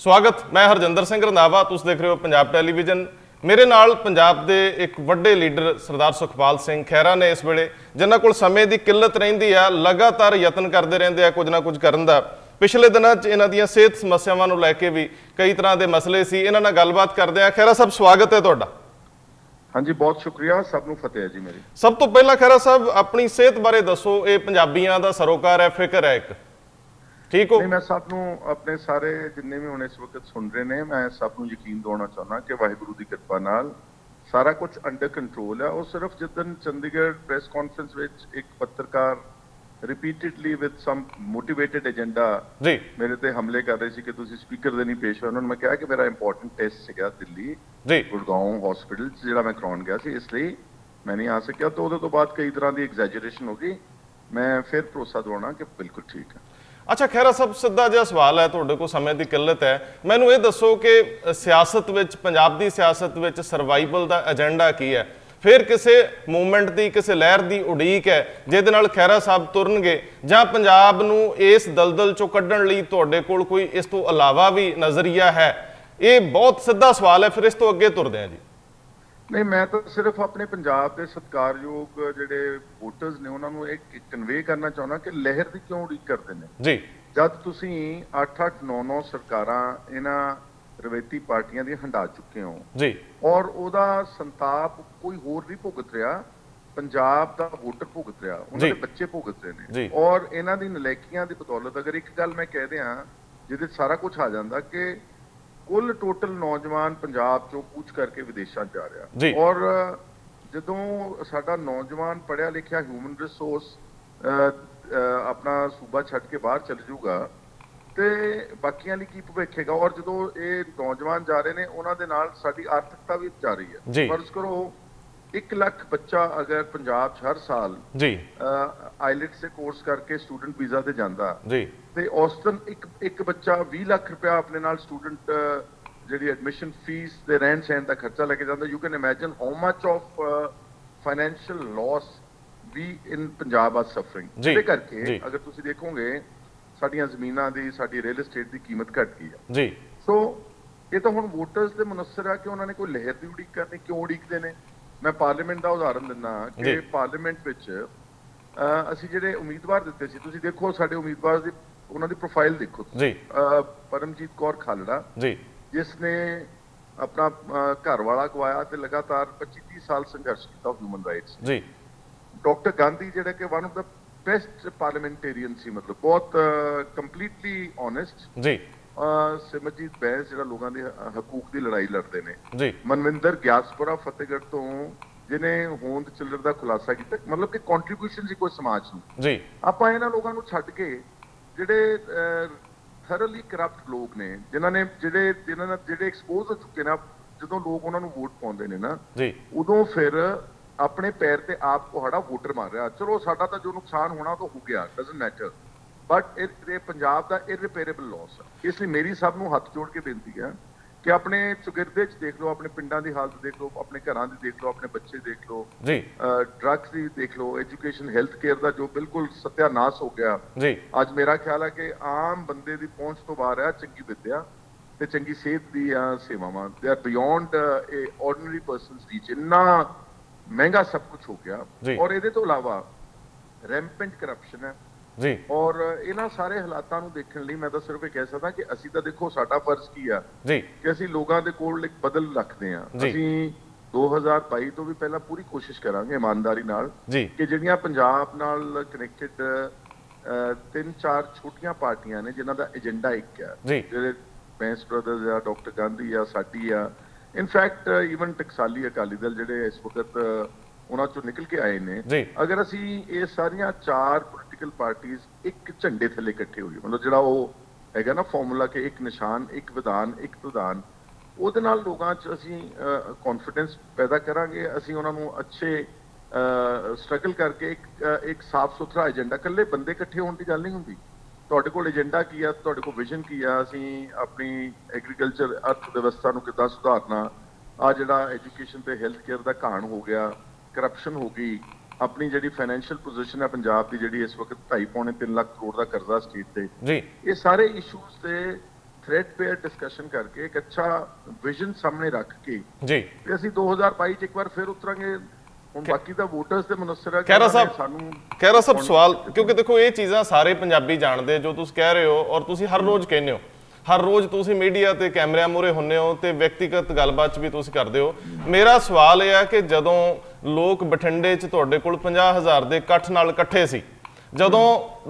ਸਵਾਗਤ ਮੈਂ ਹਰਜਿੰਦਰ ਸਿੰਘ ਰੰਧਾਵਾ ਤੁਸੀਂ ਦੇਖ ਰਹੇ ਹੋ ਪੰਜਾਬ ਟੈਲੀਵਿਜ਼ਨ। ਮੇਰੇ ਨਾਲ ਪੰਜਾਬ ਦੇ ਇੱਕ ਵੱਡੇ ਲੀਡਰ ਸਰਦਾਰ ਸੁਖਪਾਲ ਸਿੰਘ ਖਹਿਰਾ ਨੇ ਇਸ ਵੇਲੇ ਜਿਨ੍ਹਾਂ ਕੋਲ ਸਮੇਂ ਦੀ ਕਿੱਲਤ ਰਹਿੰਦੀ ਆ ਲਗਾਤਾਰ ਯਤਨ ਕਰਦੇ ਰਹਿੰਦੇ ਆ ਕੁਝ ਨਾ ਕੁਝ ਕਰਨ ਦਾ। ਪਿਛਲੇ ਦਿਨਾਂ 'ਚ ਇਹਨਾਂ ਦੀਆਂ ਸਿਹਤ ਸਮੱਸਿਆਵਾਂ ਨੂੰ ਲੈ ਕੇ ਵੀ ਕਈ ਤਰ੍ਹਾਂ ਦੇ ਮਸਲੇ ਸੀ। ਇਹਨਾਂ ਨਾਲ ਗੱਲਬਾਤ ਕਰਦੇ ਆ। ਖਹਿਰਾ ਸਾਹਿਬ ਸਵਾਗਤ ਹੈ ਤੁਹਾਡਾ। ਹਾਂਜੀ ਬਹੁਤ ਸ਼ੁਕਰੀਆ। ਸਭ ਨੂੰ ਫਤਿਹ ਜੀ ਮੇਰੀ। ਸਭ ਤੋਂ ਪਹਿਲਾਂ ਖਹਿਰਾ ਸਾਹਿਬ ਆਪਣੀ ਸਿਹਤ ਬਾਰੇ ਦੱਸੋ। ਇਹ ਪੰਜਾਬੀਆਂ ਦਾ ਸਰੋਕਾਰ ਹੈ ਫਿਕਰ ਹੈ ਇੱਕ। ਠੀਕ ਹੋ? ਨਹੀਂ ਮੈਂ ਸਭ ਨੂੰ ਆਪਣੇ ਸਾਰੇ ਜਿੰਨੇ ਵੀ ਹੁਣ ਇਸ ਵਕਤ ਸੁਣ ਰਹੇ ਨੇ ਮੈਂ ਸਭ ਨੂੰ ਯਕੀਨ ਦਿਵਾਉਣਾ ਚਾਹੁੰਦਾ ਕਿ ਵਾਹਿਗੁਰੂ ਦੀ ਕਿਰਪਾ ਨਾਲ ਸਾਰਾ ਕੁਝ ਅੰਡਰ ਕੰਟਰੋਲ ਹੈ ਉਹ ਸਿਰਫ ਜਿੱਦਨ ਚੰਡੀਗੜ੍ਹ ਪ੍ਰੈਸ ਕਾਨਫਰੰਸ ਵਿੱਚ ਇੱਕ ਪੱਤਰਕਾਰ repeatedly with some motivated agenda ਜੀ। ਮੇਰੇ ਤੇ ਹਮਲੇ ਕਰ ਰਹੇ ਸੀ ਕਿ ਤੁਸੀਂ ਸਪੀਕਰ ਦੇ ਨਹੀਂ ਪੇਸ਼ ਹੋਏ। ਉਹਨਾਂ ਨੂੰ ਮੈਂ ਕਿਹਾ ਕਿ ਮੇਰਾ ਇੰਪੋਰਟੈਂਟ ਟੈਸਟ ਸੀਗਾ ਦਿੱਲੀ ਜੀ। ਗੁਰਗਾਉਂ ਹਸਪੀਟਲ ਜਿਹੜਾ ਮੈਂ ਕਰਾਉਣ ਗਿਆ ਸੀ ਇਸ ਲਈ ਮੈਂ ਨਹੀਂ ਆ ਸਕਿਆ। ਤਾਂ ਉਹਦੇ ਤੋਂ ਬਾਅਦ ਕਈ ਤਰ੍ਹਾਂ ਦੀ ਐਗਜ਼ੈਜਰੇਸ਼ਨ ਹੋ ਗਈ। ਮੈਂ ਫਿਰ ਭਰੋਸਾ ਦਿਵਾਉਣਾ ਕਿ ਬਿਲਕੁਲ ਠੀਕ ਹੈ। ਅੱਛਾ, ਖੈਰਾ ਸਭ ਸਿੱਧਾ ਜਿਹਾ ਸਵਾਲ ਹੈ, ਤੁਹਾਡੇ ਕੋਲ ਸਮੇਂ ਦੀ ਕਿੱਲਤ ਹੈ। ਮੈਨੂੰ ਇਹ ਦੱਸੋ ਕਿ ਸਿਆਸਤ ਵਿੱਚ, ਪੰਜਾਬ ਦੀ ਸਿਆਸਤ ਵਿੱਚ ਸਰਵਾਈਵਲ ਦਾ ਏਜੰਡਾ ਕੀ ਹੈ? ਫਿਰ ਕਿਸੇ ਮੂਵਮੈਂਟ ਦੀ, ਕਿਸੇ ਲਹਿਰ ਦੀ ਉਡੀਕ ਹੈ, ਜਿਹਦੇ ਨਾਲ ਖੈਰਾ ਸਾਹਿਬ ਤੁਰਨਗੇ? ਜਾਂ ਪੰਜਾਬ ਨੂੰ ਇਸ ਦਲਦਲ ਚੋਂ ਕੱਢਣ ਲਈ ਤੁਹਾਡੇ ਕੋਲ ਕੋਈ ਇਸ ਤੋਂ ਇਲਾਵਾ ਵੀ ਨਜ਼ਰੀਆ ਹੈ? ਇਹ ਬਹੁਤ ਸਿੱਧਾ ਸਵਾਲ ਹੈ, ਫਿਰ ਇਸ ਤੋਂ ਅੱਗੇ ਤੁਰਦੇ ਹਾਂ ਜੀ। ਨਹੀਂ ਮੈਂ ਤਾਂ ਸਿਰਫ ਆਪਣੇ ਪੰਜਾਬ ਦੇ ਸਤਿਕਾਰਯੋਗ ਜਿਹੜੇ ਵੋਟਰਸ ਨੇ ਉਹਨਾਂ ਨੂੰ ਇੱਕ ਕਨਵੇ ਕਰਨਾ ਚਾਹੁੰਦਾ ਕਿ ਲਹਿਰ ਦੀ ਕਿਉਂ ਉਡੀਕ ਕਰਦੇ ਨੇ ਜੀ ਜਦ ਤੁਸੀਂ 8-8 9-9 ਸਰਕਾਰਾਂ ਇਹਨਾਂ ਰਵੈਤੀ ਪਾਰਟੀਆਂ ਦੀ ਹੰਡਾ ਚੁੱਕੇ ਹੋ ਜੀ ਔਰ ਉਹਦਾ ਸੰਤਾਪ ਕੋਈ ਹੋਰ ਨਹੀਂ ਭੁਗਤ ਰਿਹਾ ਪੰਜਾਬ ਦਾ ਵੋਟਰ ਭੁਗਤ ਰਿਹਾ ਉਹਨਾਂ। ਦੇ ਬੱਚੇ ਭੁਗਤ ਰਹੇ। ਨੇ ਔਰ ਇਹਨਾਂ ਦੀ ਨਲਾਇਕੀਆਂ ਦੀ ਬਦੌਲਤ ਅਗਰ ਇੱਕ ਗੱਲ ਮੈਂ ਕਹਿ ਦਿਆਂ ਜਿਹਦੇ ਸਾਰਾ ਕੁਝ ਆ ਜਾਂਦਾ ਕਿ ਕੁੱਲ ਟੋਟਲ ਨੌਜਵਾਨ ਪੰਜਾਬ ਚੋਂ ਕੂਚ ਕਰਕੇ ਵਿਦੇਸ਼ਾਂ ਜਾ। ਰਿਹਾ ਔਰ ਜਦੋਂ ਸਾਡਾ ਨੌਜਵਾਨ ਪੜਿਆ ਲਿਖਿਆ ਹਿਊਮਨ ਰਿਸੋਰਸ ਆਪਣਾ ਸੂਬਾ ਛੱਡ ਕੇ ਬਾਹਰ ਚਲ ਜਾਊਗਾ ਤੇ ਬਾਕੀਆਂ ਲਈ ਕੀ ਭਵਿੱਖ ਹੈਗਾ ਔਰ ਜਦੋਂ ਇਹ ਨੌਜਵਾਨ ਜਾ ਰਹੇ ਨੇ ਉਹਨਾਂ ਦੇ ਨਾਲ ਸਾਡੀ ਆਰਥਿਕਤਾ ਵੀ ਜਾ ਰਹੀ। ਹੈ ਫਰਜ਼ ਕਰੋ 1 ਲੱਖ ਬੱਚਾ ਅਗਰ ਪੰਜਾਬ 'ਚ ਹਰ ਸਾਲ ਜੀ। ਆਈਲੈਟਸ ਦੇ ਕੋਰਸ ਕਰਕੇ ਸਟੂਡੈਂਟ ਵੀਜ਼ਾ ਤੇ ਜਾਂਦਾ ਜੀ। ਤੇ ਔਸਤਨ ਇੱਕ ਇੱਕ ਬੱਚਾ 20 ਲੱਖ ਰੁਪਇਆ ਆਪਣੇ ਨਾਲ ਸਟੂਡੈਂਟ ਜਿਹੜੀ ਐਡਮਿਸ਼ਨ ਫੀਸ ਤੇ ਰਹਿਣ ਸਹਿਣ ਦਾ ਖਰਚਾ ਲੈ ਕੇ ਜਾਂਦਾ। You can imagine how much of financial loss we in Punjab are suffering ਇਹਦੇ। ਕਰਕੇ ਅਗਰ ਤੁਸੀਂ ਦੇਖੋਗੇ ਸਾਡੀਆਂ ਜ਼ਮੀਨਾਂ ਦੀ ਸਾਡੀ ਰੀਅਲ ਏਸਟੇਟ ਦੀ ਕੀਮਤ ਘਟ ਗਈ ਜੀ। ਸੋ ਇਹ ਤਾਂ ਹੁਣ ਵੋਟਰਸ ਦੇ ਮਨਸਰ ਆ ਕਿ ਉਹਨਾਂ ਨੇ ਕੋਈ ਲਹਿਰ ਦੀ ਉਡੀਕ ਕਰਨੀ ਕਿਉਂ ਉਡੀਕਦੇ ਨੇ? ਮੈਂ ਪਾਰਲੀਮੈਂਟ ਦਾ ਉਦਾਹਰਨ ਦਿੰਦਾ। ਕਿ ਪਾਰਲੀਮੈਂਟ ਵਿੱਚ ਅਸੀਂ ਜਿਹੜੇ ਉਮੀਦਵਾਰ ਦਿੱਤੇ ਸੀ ਤੁਸੀਂ ਦੇਖੋ ਸਾਡੇ ਉਮੀਦਵਾਰ ਦੀ ਉਹਨਾਂ ਦੀ ਪ੍ਰੋਫਾਈਲ ਦੇਖੋ। ਜੀ। ਪਰਮਜੀਤ ਕੌਰ ਖਾਲੜਾ। ਜੀ। ਜਿਸ ਨੇ ਆਪਣਾ ਘਰ ਵਾਲਾ ਗਵਾਇਆ ਤੇ ਲਗਾਤਾਰ 25 30 ਸਾਲ ਸੰਘਰਸ਼ ਕੀਤਾ ਹਿਊਮਨ ਰਾਈਟਸ ਜੀ। ਡਾਕਟਰ ਗਾਂਧੀ ਜਿਹੜਾ ਕਿ one of the best parliamentarian ਸੀ ਮਤਲਬ ਬਹੁਤ ਕੰਪਲੀਟਲੀ ਓਨੈਸਟ ਜੀ। ਸਿਮਰਜੀਤ ਬੈਂਸ ਜਿਹੜਾ ਲੋਕਾਂ ਦੇ ਹਕੂਕ ਦੀ ਲੜਾਈ ਲੜਦੇ ਨੇ। ਜੀ। ਮਨਵਿੰਦਰ ਗਿਆਸਪੁਰਾ ਫਤਿਹਗੜ੍ਹ ਤੋਂ ਜਿਨੇ ਹੋਂਦ ਚਿਲਰ ਦਾ ਖੁਲਾਸਾ ਕੀਤਾ ਮਤਲਬ ਕਿ ਕੰਟਰੀਬਿਊਸ਼ਨ ਸੀ ਕੋਈ ਸਮਾਜ ਨੂੰ। ਜੀ। ਆਪਾਂ ਇਹਨਾਂ ਲੋਕਾਂ ਨੂੰ ਛੱਡ ਕੇ ਜਿਹੜੇ ਥਰਲੀ ਕਰਪਟ ਲੋਕ ਨੇ ਜਿਨ੍ਹਾਂ ਨੇ ਜਿਹੜੇ ਜਿਨ੍ਹਾਂ ਨਾਲ ਜਿਹੜੇ ਐਕਸਪੋਜ਼ ਹੋ ਚੁੱਕੇ ਨੇ ਜਦੋਂ ਲੋਕ ਉਹਨਾਂ ਨੂੰ ਵੋਟ ਪਾਉਂਦੇ ਨੇ ਨਾ ਜੀ। ਉਦੋਂ ਫਿਰ ਆਪਣੇ ਪੈਰ ਤੇ ਆਪ ਕੋਹੜਾ ਵੋਟਰ ਮਾਰ ਰਿਹਾ। ਚਲੋ ਸਾਡਾ ਤਾਂ ਜੋ ਨੁਕਸਾਨ ਹੋਣਾ ਤਾਂ ਹੋ ਗਿਆ ਡਸਨਟ ਮੈਟਰ ਬਟ ਇਹ ਪੰਜਾਬ ਦਾ ਇਰਰਿਪੇਅਰੇਬਲ ਲਾਸ ਹੈ ਇਸ ਲਈ ਮੇਰੀ ਸਭ ਨੂੰ ਹੱਥ ਜੋੜ ਕੇ ਬੇਨਤੀ ਹੈ ਕਿ ਆਪਣੇ ਚੁਗਿਰਦੇ 'ਚ ਦੇਖ ਲਓ ਆਪਣੇ ਪਿੰਡਾਂ ਦੀ ਹਾਲਤ ਦੇਖ ਲਓ ਆਪਣੇ ਘਰਾਂ ਦੀ ਦੇਖ ਲਓ ਆਪਣੇ ਬੱਚੇ ਦੇਖ ਲਓ ਜੀ। ਡਰੱਗਸ ਦੀ ਦੇਖ ਲਓ ਐਜੂਕੇਸ਼ਨ ਹੈਲਥ ਕੇਅਰ ਦਾ ਜੋ ਬਿਲਕੁਲ ਸਤਿਆਨਾਸ਼ ਹੋ ਗਿਆ। ਜੀ। ਅੱਜ ਮੇਰਾ ਖਿਆਲ ਹੈ ਕਿ ਆਮ ਬੰਦੇ ਦੀ ਪਹੁੰਚ ਤੋਂ ਬਾਹਰ ਹੈ ਚੰਗੀ ਵਿੱਦਿਆ ਤੇ ਚੰਗੀ ਸਿਹਤ ਦੀ ਆ ਸੇਵਾਵਾਂ। They are beyond a ordinary persons reach ਇੰਨਾ ਮਹਿੰਗਾ ਸਭ ਕੁਝ ਹੋ ਗਿਆ। ਔਰ ਇਹਦੇ ਤੋਂ ਇਲਾਵਾ ਰੈਂਪੈਂਟ ਕਰਪਸ਼ਨ ਹੈ। ਜੀ। ਔਰ ਇਹਨਾਂ ਸਾਰੇ ਹਾਲਾਤਾਂ ਨੂੰ ਦੇਖਣ ਲਈ ਮੈਂ ਤਾਂ ਸਿਰਫ ਇਹ ਕਹਿ ਸਕਦਾ ਕਿ ਅਸੀਂ ਤਾਂ ਦੇਖੋ ਸਾਡਾ ਫਰਜ਼ ਕੀ ਆ? ਜੀ। ਕਿ ਅਸੀਂ ਲੋਕਾਂ ਦੇ ਕੋਲ ਇੱਕ ਬਦਲ ਰੱਖਦੇ ਆ। ਅਸੀਂ 2022 ਤੋਂ ਵੀ ਪਹਿਲਾਂ ਪੂਰੀ ਕੋਸ਼ਿਸ਼ ਕਰਾਂਗੇ ਇਮਾਨਦਾਰੀ ਨਾਲ ਕਿ ਜਿਹੜੀਆਂ ਪੰਜਾਬ ਨਾਲ ਕਨੈਕਟਡ ਤਿੰਨ ਚਾਰ ਛੋਟੀਆਂ ਪਾਰਟੀਆਂ ਨੇ ਜਿਨ੍ਹਾਂ ਦਾ ਏਜੰਡਾ ਇੱਕ ਹੈ ਜੀ। ਜਿਹੜੇ ਬੈਂਸ ਬ੍ਰਦਰਜ਼ ਆ ਡਾਕਟਰ ਗਾਂਧੀ ਆ ਸਾਡੀ ਆ। ਇਨਫੈਕਟ ਇਵਨ ਟਕਸਾਲੀ ਅਕਾਲੀ ਦਲ ਜਿਹੜੇ ਇਸ ਵਕਤ ਉਹਨਾਂ ਚੋਂ ਨਿਕਲ ਕੇ ਆਏ ਨੇ। ਅਗਰ ਅਸੀਂ ਇਹ ਸਾਰੀਆਂ ਚਾਰ ਪੋਲੀਟੀਕਲ ਪਾਰਟੀਆਂ ਇੱਕ ਝੰਡੇ ਥੱਲੇ ਇਕੱਠੇ ਹੋਈਏ ਮਤਲਬ ਜਿਹੜਾ ਉਹ ਹੈਗਾ ਨਾ ਫਾਰਮੂਲਾ ਕਿ ਇੱਕ ਨਿਸ਼ਾਨ ਇੱਕ ਵਿਧਾਨ ਇੱਕ ਪ੍ਰਧਾਨ ਉਹਦੇ ਨਾਲ ਲੋਕਾਂ 'ਚ ਅਸੀਂ ਕੌਨਫੀਡੈਂਸ ਪੈਦਾ ਕਰਾਂਗੇ। ਅਸੀਂ ਉਹਨਾਂ ਨੂੰ ਅੱਛੇ ਸਟਰਗਲ ਕਰਕੇ ਇੱਕ ਇੱਕ ਸਾਫ਼ ਸੁਥਰਾ ਏਜੰਡਾ ਇਕੱਲੇ ਬੰਦੇ ਇਕੱਠੇ ਹੋਣ ਦੀ ਗੱਲ ਨਹੀਂ ਹੁੰਦੀ। ਤੁਹਾਡੇ ਕੋਲ ਏਜੰਡਾ ਕੀ ਆ? ਤੁਹਾਡੇ ਕੋਲ ਵਿਜ਼ਨ ਕੀ ਆ? ਅਸੀਂ ਆਪਣੀ ਐਗਰੀਕਲਚਰ ਅਰਥ ਵਿਵਸਥਾ ਨੂੰ ਕਿੱਦਾਂ ਸੁਧਾਰਨਾ? ਆ ਜਿਹੜਾ ਐਜੂਕੇਸ਼ਨ ਤੇ ਹੈਲਥ ਕੇਅਰ ਦਾ ਘਾਣ ਹੋ ਗਿਆ ਕਰਪਸ਼ਨ ਹੋ ਗਈ ਆਪਣੀ ਜਿਹੜੀ ਫਾਈਨੈਂਸ਼ੀਅਲ ਪੋਜੀਸ਼ਨ ਹੈ ਪੰਜਾਬ ਦੀ ਜਿਹੜੀ ਇਸ ਵਕਤ 2.5 ਪੌਣੇ 3 ਲੱਖ ਕਰੋੜ ਦਾ ਕਰਜ਼ਾ ਸਟੇਟ ਤੇ ਜੀ। ਇਹ ਸਾਰੇ ਇਸ਼ੂਜ਼ ਤੇ ਥ੍ਰੈਡ ਪੇਅਰ ਡਿਸਕਸ਼ਨ ਕਰਕੇ ਇੱਕ ਅੱਛਾ ਵਿਜ਼ਨ ਸਾਹਮਣੇ ਰੱਖ ਕੇ ਜੀ। ਤੇ ਅਸੀਂ 2022 ਚ ਇੱਕ ਵਾਰ ਫਿਰ ਉਤਰਾਂਗੇ। ਹੁਣ ਬਾਕੀ ਤਾਂ ਵੋਟਰਸ ਤੇ ਮਨੁਸਰ ਹੈ ਨੇ ਸਾਹਿਬ, ਸਾਨੂੰ ਖੈਰਾ ਸਾਹਿਬ ਸਵਾਲ ਕਿਉਂਕਿ ਦੇਖੋ ਇਹ ਚੀਜ਼ਾਂ ਸਾਰੇ ਪੰਜਾਬੀ ਜਾਣਦੇ ਜੋ ਤੁਸੀਂ ਕਹਿ ਰਹੇ ਹੋ ਔਰ ਤੁਸੀਂ ਹਰ ਰੋਜ਼ ਕਹਿੰਦੇ ਹੋ। ਹਰ ਰੋਜ਼ ਤੁਸੀਂ ਮੀਡੀਆ ਤੇ ਕੈਮਰਿਆਂ ਮੂਹਰੇ ਹੁੰਨੇ ਹੋ ਤੇ ਵਿਅਕਤੀਗਤ ਗੱਲਬਾਤ 'ਚ ਵੀ ਤੁਸੀਂ ਕਰਦੇ ਹੋ। ਮੇਰਾ ਸਵਾਲ ਇਹ ਆ ਕਿ ਜਦੋਂ ਲੋਕ ਬਠਿੰਡੇ 'ਚ ਤੁਹਾਡੇ ਕੋਲ 50000 ਦੇ ਇਕੱਠ ਨਾਲ ਇਕੱਠੇ ਸੀ, ਜਦੋਂ